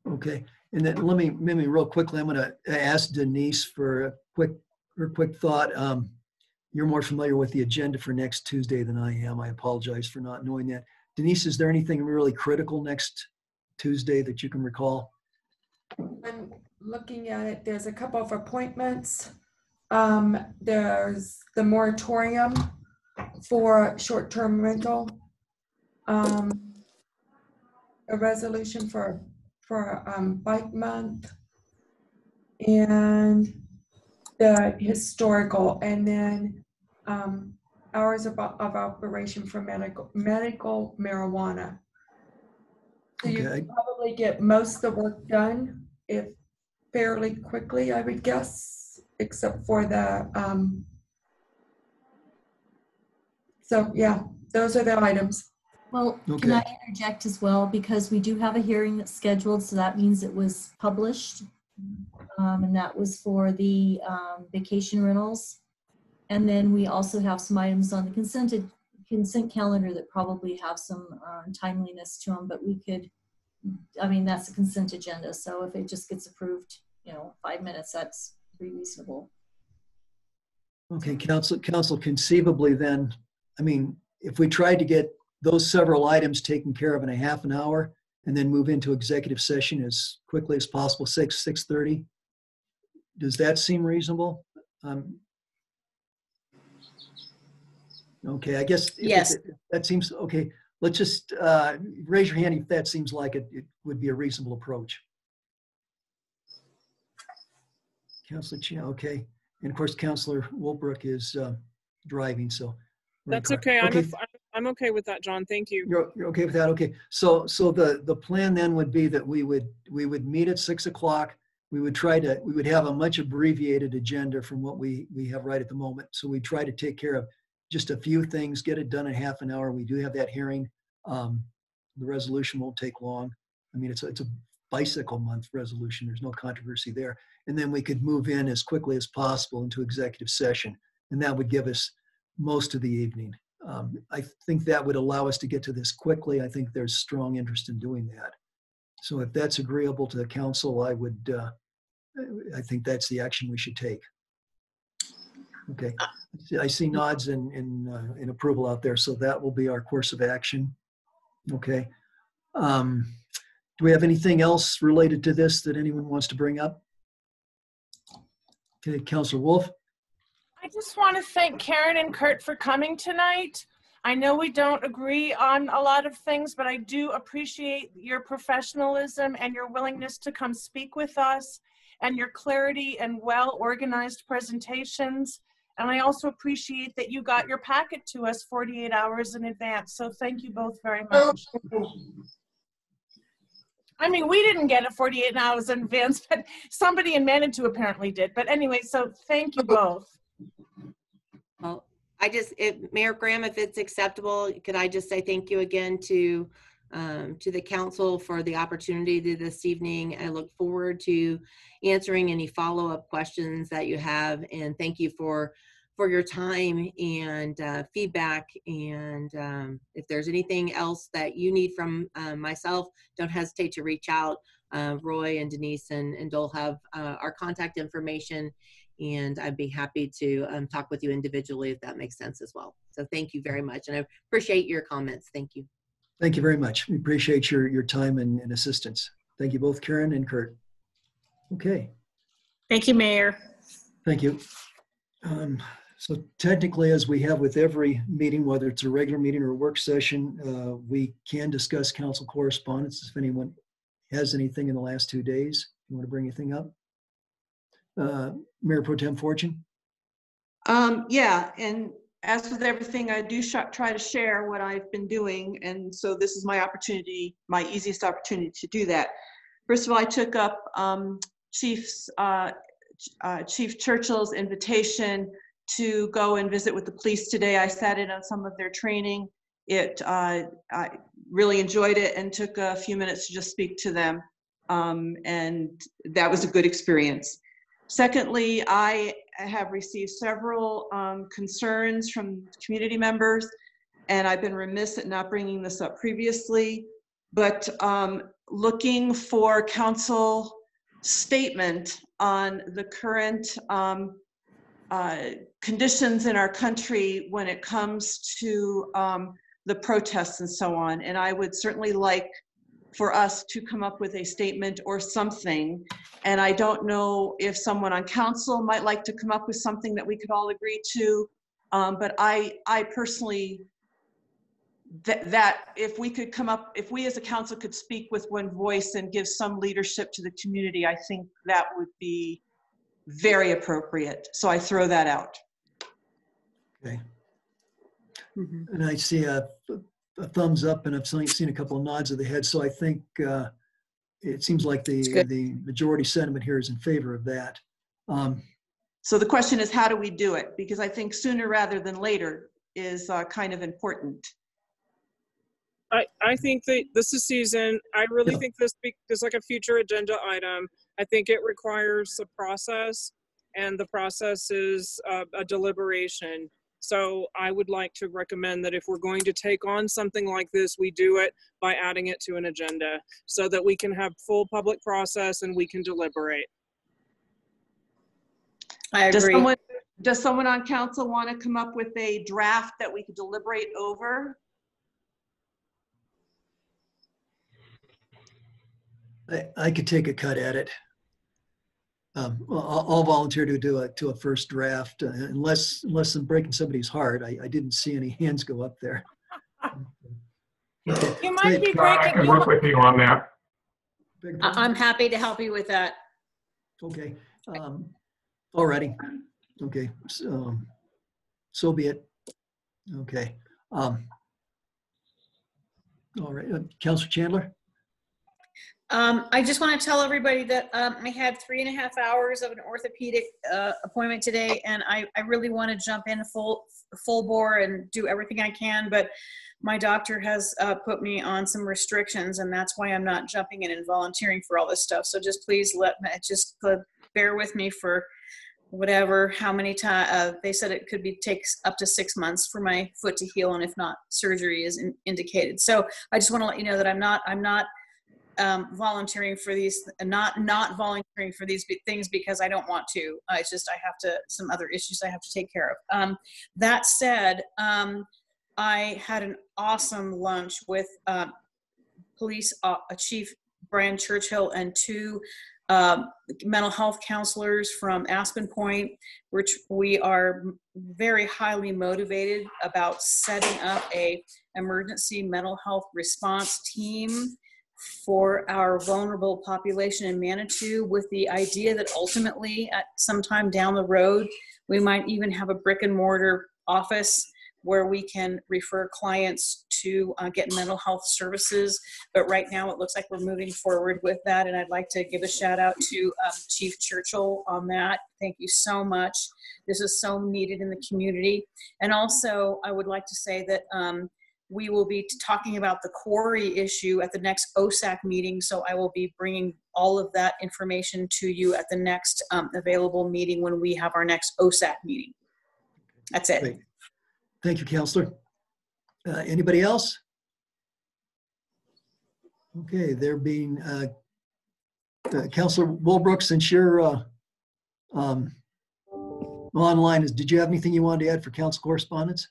Okay, and then let me, maybe real quickly, I'm gonna ask Denise for a quick, her quick thought. Um, You're more familiar with the agenda for next Tuesday than I am. I apologize for not knowing that. Denise, is there anything really critical next Tuesday that you can recall? I'm looking at it, there's a couple of appointments. Um, there's the moratorium for short-term rental. Um, a resolution for, for, um, bike month. And the historical, and then, um, hours of, of operation for medical, medical marijuana. So you Okay. probably get most of the work done if fairly quickly, I would guess, except for the, um, so yeah, those are the items. Well, can I Okay. interject as well? Because we do have a hearing that's scheduled, so that means it was published. Um, and that was for the, um, vacation rentals. And then we also have some items on the consented, consent calendar that probably have some, uh, timeliness to them, but we could, I mean, that's a consent agenda, so if it just gets approved, you know, five minutes, that's pretty reasonable. Okay, council, council conceivably then, I mean, if we tried to get those several items taken care of in a half an hour and then move into executive session as quickly as possible, six, 6:30, does that seem reasonable? Um, Okay, I guess. if it- Yes. That seems, okay, let's just, uh, raise your hand if that seems like it, it would be a reasonable approach. Councilor Chan, okay. And of course, Councilor Wolbrook is uh, driving, so. That's car- okay. I'm, Okay, a- I'm okay with that, John. Thank you. You're, you're okay with that? Okay. So, so the, the plan then would be that we would, we would meet at six o'clock. We would try to, we would have a much abbreviated agenda from what we, we have right at the moment. So we try to take care of just a few things, get it done in half an hour. We do have that hearing. Um, The resolution won't take long. I mean, it's, a it's a bicycle month resolution. There's no controversy there. And then we could move in as quickly as possible into executive session. And that would give us most of the evening. Um, I think that would allow us to get to this quickly. I think there's strong interest in doing that. So if that's agreeable to the council, I would, uh, I think that's the action we should take. Okay, I see nods and, in, uh, and approval out there, so that will be our course of action. Okay. Um, Do we have anything else related to this that anyone wants to bring up? Okay, Councilor Wolf? I just want to thank Karen and Kurt for coming tonight. I know we don't agree on a lot of things, but I do appreciate your professionalism and your willingness to come speak with us and your clarity and well-organized presentations. And I also appreciate that you got your packet to us 48 hours in advance. So thank you both very much. I mean, we didn't get it 48 hours in advance, [LAUGHS] but somebody in Manitou apparently did. But anyway, so thank you both. Well, I just, Mayor Graham, if it's acceptable, could I just say thank you again to um, to the council for the opportunity this evening. I look forward to answering any follow-up questions that you have, and thank you for for your time and uh, feedback. And um, if there's anything else that you need from uh, myself, don't hesitate to reach out. Uh, Roy and Denise and, and Dole have uh, our contact information, and I'd be happy to um, talk with you individually if that makes sense as well. So thank you very much, and I appreciate your comments. Thank you. Thank you very much. We appreciate your, your time and, and assistance. Thank you both, Karen and Kurt. Okay, Thank you, Mayor. thank you. Um, So technically, as we have with every meeting, whether it's a regular meeting or a work session, uh, we can discuss council correspondence if anyone has anything in the last two days. You want to bring anything up? Uh, Mayor Pro Tem Fortune? Um, yeah, and as with everything, I do try to share what I've been doing, and so this is my opportunity, my easiest opportunity to do that. First of all, I took up um, Chief's uh, uh, Chief Churchill's invitation to go and visit with the police today. I sat in on some of their training. It uh, I really enjoyed it and took a few minutes to just speak to them, um, and that was a good experience. Secondly, I have received several um, concerns from community members, and I've been remiss at not bringing this up previously, but um, looking for council statement on the current um, uh, conditions in our country when it comes to um, the protests and so on. And I would certainly like for us to come up with a statement or something. And I don't know if someone on council might like to come up with something that we could all agree to. Um, but I, I personally, that, that if we could come up, if we as a council could speak with one voice and give some leadership to the community, I think that would be very appropriate. So I throw that out. Okay. And I see a, a thumbs up and I've seen, seen a couple of nods of the head. So I think uh, it seems like the, the majority sentiment here is in favor of that. Um, So the question is, how do we do it? Because I think sooner rather than later is uh, kind of important. I, I think that this is season. I really Yeah. think this be- is like a future agenda item. I think it requires a process, and the process is uh, a deliberation. So I would like to recommend that if we're going to take on something like this, we do it by adding it to an agenda so that we can have full public process and we can deliberate. I Does agree. someone, does someone on council want to come up with a draft that we could deliberate over? I, I could take a cut at it. Um, I'll, I'll volunteer to do a, to a first draft uh, unless, unless I'm breaking somebody's heart. I, I didn't see any hands go up there. You might be great. I breaking, can work with you on that. I- pardon? I'm happy to help you with that. Okay, um, alrighty, okay, so, um, so be it. Okay, um, all right, uh, Councilor Chandler? Um, I just want to tell everybody that um, I had three and a half hours of an orthopedic uh, appointment today, and I, I really want to jump in full full bore and do everything I can. But my doctor has uh, put me on some restrictions, and that's why I'm not jumping in and volunteering for all this stuff. So just please let me just bear with me for whatever how many times uh, they said it could be takes up to six months for my foot to heal, and if not, surgery is in, indicated. So I just want to let you know that I'm not I'm not um, volunteering for these, not not volunteering for these things because I don't want to. Uh, it's just I have to some other issues I have to take care of. Um, that said, um, I had an awesome lunch with uh, police uh, chief Brian Churchill and two um, mental health counselors from AspenPointe, which we are very highly motivated about setting up a emergency mental health response team for our vulnerable population in Manitou with the idea that ultimately at some time down the road, we might even have a brick and mortar office where we can refer clients to uh, get mental health services. But right now, it looks like we're moving forward with that. And I'd like to give a shout out to um, Chief Churchill on that. Thank you so much. This is so needed in the community. And also, I would like to say that um, we will be talking about the quarry issue at the next OSAC meeting. So I will be bringing all of that information to you at the next um, available meeting when we have our next OSAC meeting. That's it. Great. Thank you, Councilor. Uh, Anybody else? Okay, there being, uh, uh, Councilor Wilbrook, since you're uh, um, online, is- did you have anything you wanted to add for council correspondence?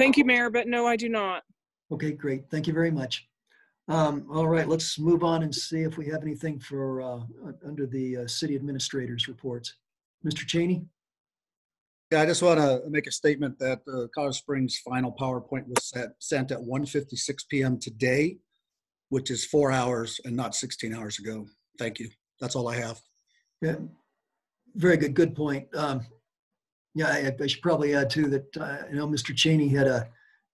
Thank you, Mayor, but no, I do not. Okay, great. Thank you very much. Um, All right, let's move on and see if we have anything for, uh, under the uh, city administrators reports. Mr. Cheney? Yeah, I just want to make a statement that uh, Colorado Springs' final PowerPoint was set, sent at 1:56 PM today, which is four hours and not 16 hours ago. Thank you. That's all I have. Yeah, very good, good point. Um, Yeah, I I should probably add too that, uh, I know Mr. Cheney had a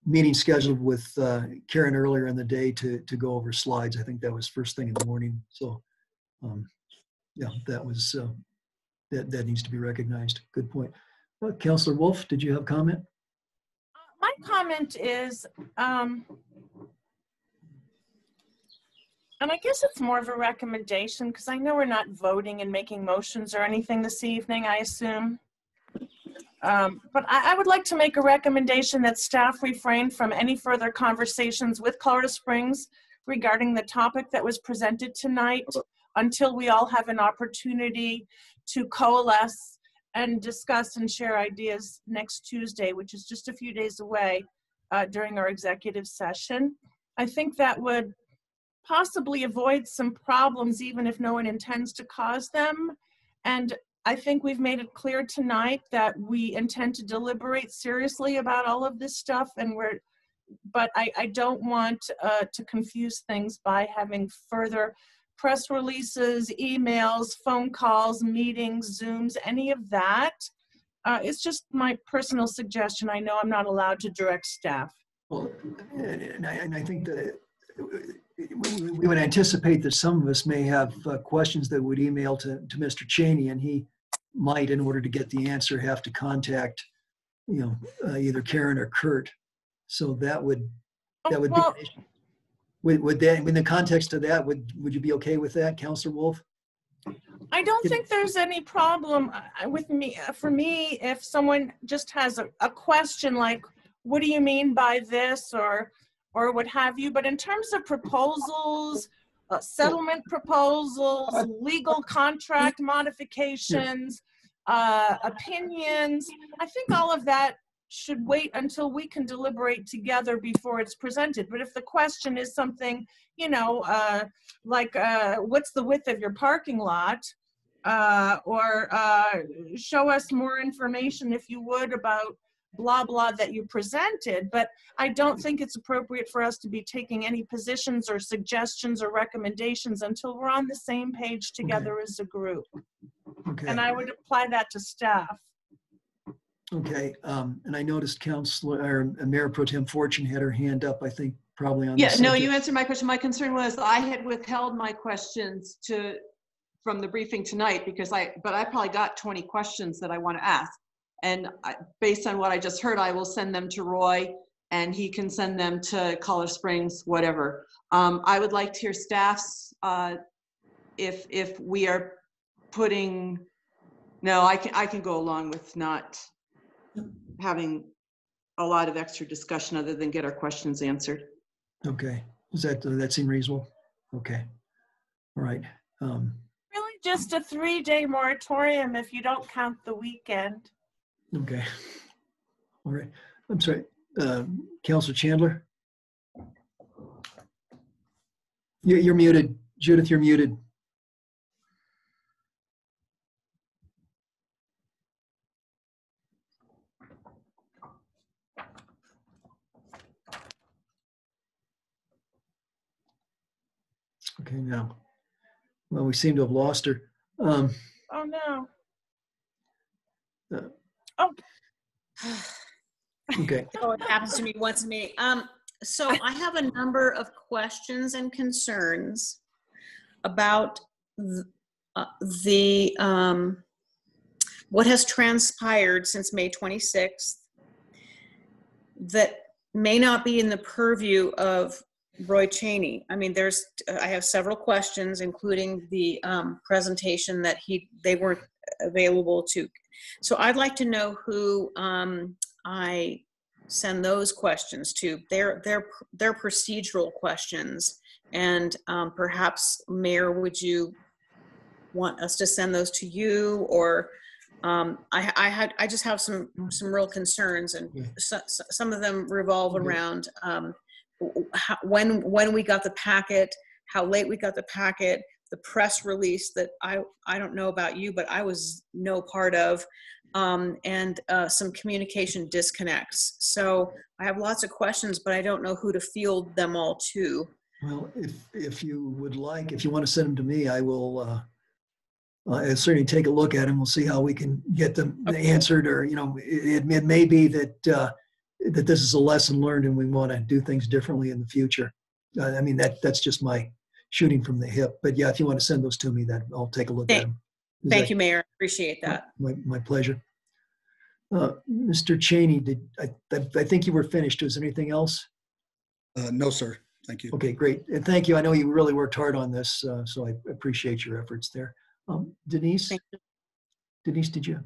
meeting scheduled with uh, Karen earlier in the day to, to go over slides. I think that was first thing in the morning. So, um, yeah, that was, uh, that, that needs to be recognized. Good point. Uh, Councilor Wolf, did you have comment? My comment is, um, and I guess it's more of a recommendation because I know we're not voting and making motions or anything this evening, I assume. Um, but I, I would like to make a recommendation that staff refrain from any further conversations with Colorado Springs regarding the topic that was presented tonight until we all have an opportunity to coalesce and discuss and share ideas next Tuesday, which is just a few days away uh, during our executive session. I think that would possibly avoid some problems, even if no one intends to cause them. And I think we've made it clear tonight that we intend to deliberate seriously about all of this stuff, and we're. But I, I don't want uh, to confuse things by having further press releases, emails, phone calls, meetings, Zooms, any of that. Uh, it's just my personal suggestion. I know I'm not allowed to direct staff. Well, and I, and I think that we we would anticipate that some of us may have uh, questions that would email to, to Mr. Cheney, and he might, in order to get the answer, have to contact, you know, uh, either Karen or Kurt. So that would, that would be, Well- an issue. would, would that, in the context of that, would, would you be okay with that, Councilor Wolf? I don't think there's any problem uh, with me, uh, for me, if someone just has a, a question like, what do you mean by this, or, or what have you, but in terms of proposals, uh, settlement proposals, legal contract modifications, uh, opinions, I think all of that should wait until we can deliberate together before it's presented. But if the question is something, you know, uh, like, uh, what's the width of your parking lot? Uh, or uh, show us more information, if you would, about blah, blah that you presented. But I don't think it's appropriate for us to be taking any positions or suggestions or recommendations until we're on the same page together as a group. Okay. And I would apply that to staff. Okay, um, and I noticed Councilor, or uh, Mayor Pro Tem Fortune had her hand up, I think, probably on. Yeah, this no, subject. you answered my question. My concern was I had withheld my questions to, from the briefing tonight because I, but I probably got 20 questions that I want to ask. And I- based on what I just heard, I will send them to Roy and he can send them to Color Springs, whatever. Um, I would like to hear staff's, uh, if, if we are putting, no, I can, I can go along with not having a lot of extra discussion other than get our questions answered. Okay, does that, does that seem reasonable? Okay, all right. Um, Really just a three-day moratorium if you don't count the weekend. Okay. All right. I'm sorry. Uh, Councilor Chandler? You're, you're muted. Judith, you're muted. Okay, now. Well, we seem to have lost her. Um, Oh, no. uh, Oh, [SIGHS] okay. Oh, it happens to me once a meeting. Um, so I have a number of questions and concerns about th- uh, the, um, what has transpired since May 26th that may not be in the purview of Roy Cheney. I mean, there's, I have several questions, including the um, presentation that he, they weren't available to. So I'd like to know who um, I send those questions to. They're, they're, they're procedural questions. And um, perhaps, Mayor, would you want us to send those to you or um, I, I had I just have some some real concerns and so, so- some of them revolve around um, how, when when we got the packet, how late we got the packet, the press release that I I don't know about you, but I was no part of, um, and uh, some communication disconnects. So I have lots of questions, but I don't know who to field them all to. Well, if, if you would like, if you want to send them to me, I will, uh, I'll certainly take a look at them. We'll see how we can get them answered or, you know, it, it may be that, uh, that this is a lesson learned and we want to do things differently in the future. Uh, I mean, that, that's just my shooting from the hip. But yeah, if you want to send those to me, that I'll take a look at them. Is Thank that- you, Mayor. Appreciate that. My, my pleasure. Uh, Mr. Cheney, did, I, I I think you were finished. Was there anything else? Uh, no, sir. Thank you. Okay, great. And thank you. I know you really worked hard on this, uh, so I appreciate your efforts there. Um, Denise? Denise, did you?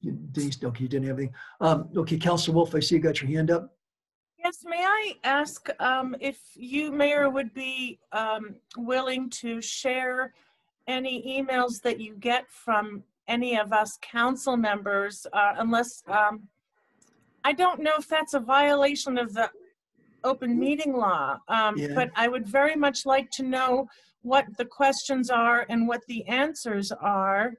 you- Denise, okay, you didn't have anything. Um, Okay, Councilor Wolf, I see you got your hand up. Yes, may I ask um, if you, Mayor, would be um, willing to share any emails that you get from any of us council members, uh, unless, um, I don't know if that's a violation of the open meeting law, um, Yeah. but I would very much like to know what the questions are and what the answers are.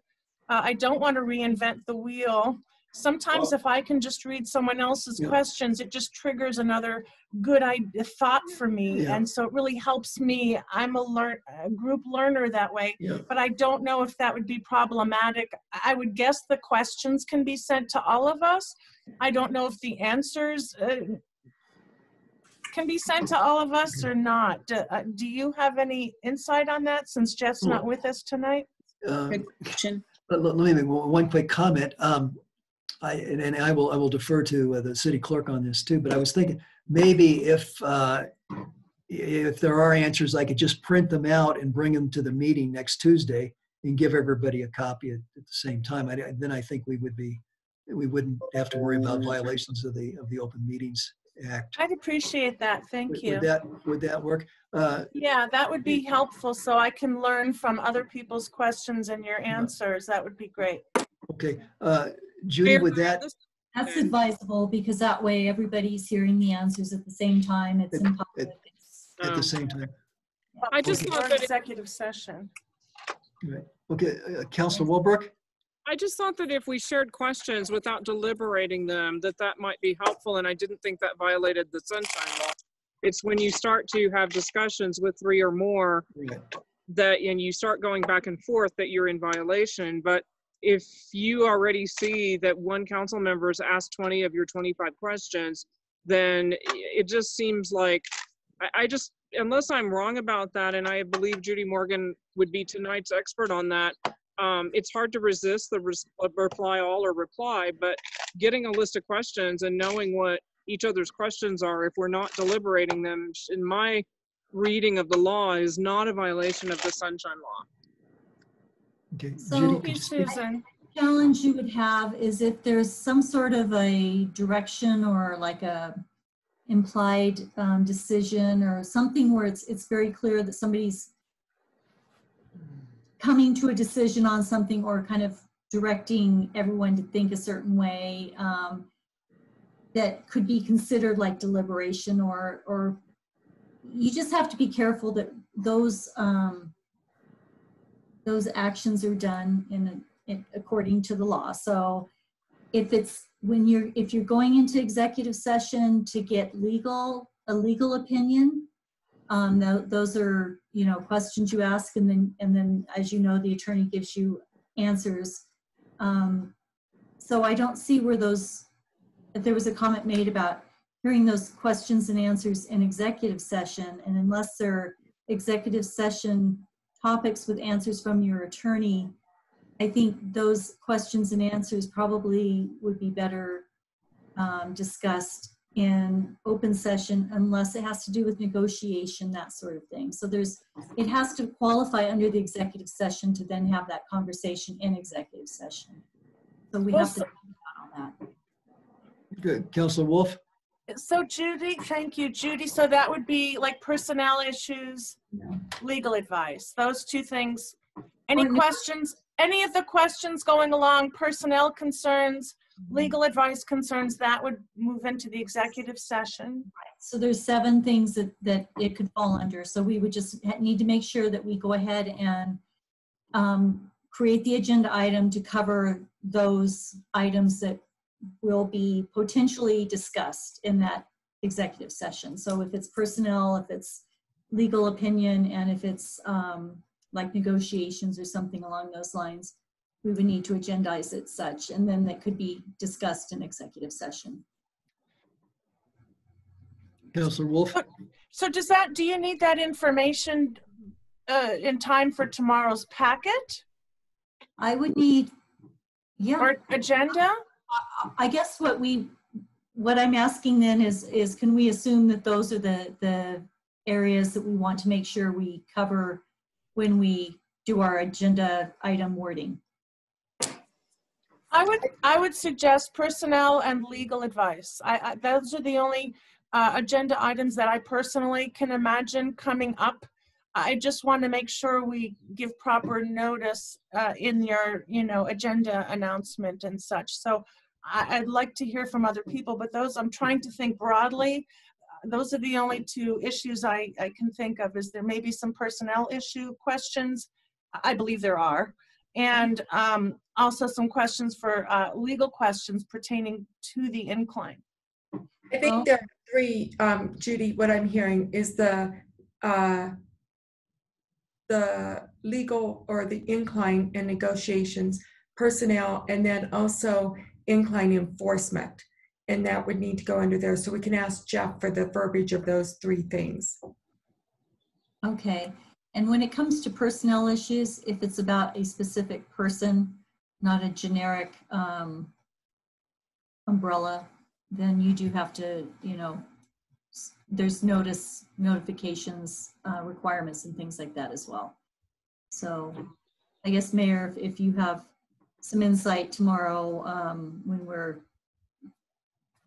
Uh, I don't want to reinvent the wheel. Sometimes if I can just read someone else's Yeah. questions, it just triggers another good idea, thought for me. Yeah. And so it really helps me. I'm a learn, a group learner that way, Yeah. but I don't know if that would be problematic. I would guess the questions can be sent to all of us. I don't know if the answers uh, can be sent to all of us or not. Do, uh, do you have any insight on that since Jeff's not with us tonight? Um, Good question. Let let me make one one quick comment. Um, I, and and I will, I will defer to uh, the city clerk on this too, but I was thinking maybe if, uh, if there are answers, I could just print them out and bring them to the meeting next Tuesday and give everybody a copy at, at the same time. I, then I think we would be, we wouldn't have to worry about violations of the, of the Open Meetings Act. I'd appreciate that. Thank Would- you. Would that, would that work? Uh, Yeah, that would be helpful so I can learn from other people's questions and your answers. That would be great. Okay, uh, Judy, would that, That's advisable because that way everybody's hearing the answers at the same time. It's in public. at the same time? I just just thought thought that it- executive session. Right. Okay, uh, Councilor Wilbrook? I just thought that if we shared questions without deliberating them, that that might be helpful, and I didn't think that violated the sunshine law. It's when you start to have discussions with three or more that, and you start going back and forth, that you're in violation. But if you already see that one council member has asked 20 of your 25 questions, then it just seems like, I, I just, unless I'm wrong about that, and I believe Judy Morgan would be tonight's expert on that, um, it's hard to resist the res- reply all or reply, but getting a list of questions and knowing what each other's questions are, if we're not deliberating them, in my reading of the law, is not a violation of the sunshine law. Okay, So- Judy, Thank could you, you speak? Susan. Challenge you would have is if there's some sort of a direction or like a implied um, decision or something where it's, it's very clear that somebody's coming to a decision on something or kind of directing everyone to think a certain way um, that could be considered like deliberation or, or you just have to be careful that those, um, those actions are done in, a- in, according to the law. So if it's, when you're, if you're going into executive session to get legal, a legal opinion, um, tho- those are, you know, questions you ask and then, and then, as you know, the attorney gives you answers. Um, so I don't see where those, if there was a comment made about hearing those questions and answers in executive session, and unless they're executive session topics with answers from your attorney, I think those questions and answers probably would be better um, discussed in open session unless it has to do with negotiation, that sort of thing. So there's, it has to qualify under the executive session to then have that conversation in executive session. So we have to about all that. Good. Councilor Wolf? So Judy, thank you, Judy. So that would be like personnel issues, legal advice, those two things. Any Or no- questions, any of the questions going along, personnel concerns, legal advice concerns, that would move into the executive session? So there's seven things that, that it could fall under. So we would just ha- need to make sure that we go ahead and um, create the agenda item to cover those items that will be potentially discussed in that executive session. So if it's personnel, if it's legal opinion, and if it's um, like negotiations or something along those lines, we would need to agendize it such, and then that could be discussed in executive session. Councilor Wolf? So does that, do you need that information uh, in time for tomorrow's packet I would need, yeah. or agenda? I guess what we, what I'm asking then is, is can we assume that those are the, the areas that we want to make sure we cover when we do our agenda item wording? I would, I would suggest personnel and legal advice. I, I, those are the only uh, agenda items that I personally can imagine coming up. I just want to make sure we give proper notice uh, in your, you know, agenda announcement and such. So I, I'd like to hear from other people, but those, I'm trying to think broadly. Uh, Those are the only two issues I, I can think of. Is there maybe some personnel issue questions? I believe there are. And um, also some questions for uh, legal questions pertaining to the incline. I think there are three, um, Judy, what I'm hearing is the, uh, the legal or the incline and negotiations, personnel, and then also incline enforcement. And that would need to go under there. So we can ask Jeff for the verbiage of those three things. Okay, and when it comes to personnel issues, if it's about a specific person, not a generic um, umbrella, then you do have to, you know, there's notice, notifications, uh, requirements and things like that as well. So I guess, Mayor, if if you have some insight tomorrow um, when we're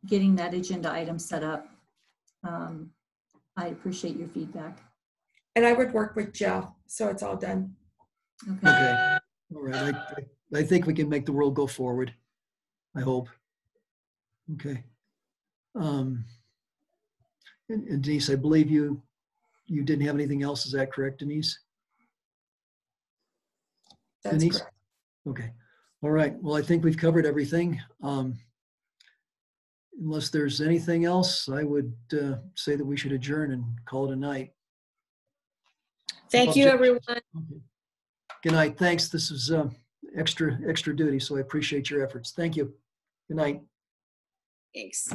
getting that agenda item set up, um, I appreciate your feedback. And I would work with Jeff, so it's all done. Okay. okay. All right. I, I- I think we can make the world go forward. I hope. Okay. Um, and and Denise, I believe you, you didn't have anything else. Is that correct, Denise? That's Denise? correct. Okay. All right. Well, I think we've covered everything. Um, unless there's anything else, I would uh, say that we should adjourn and call it a night. Thank you, everyone. Good night. Thanks. This is uh, extra, extra duty, so I appreciate your efforts. Thank you. Good night. Thanks.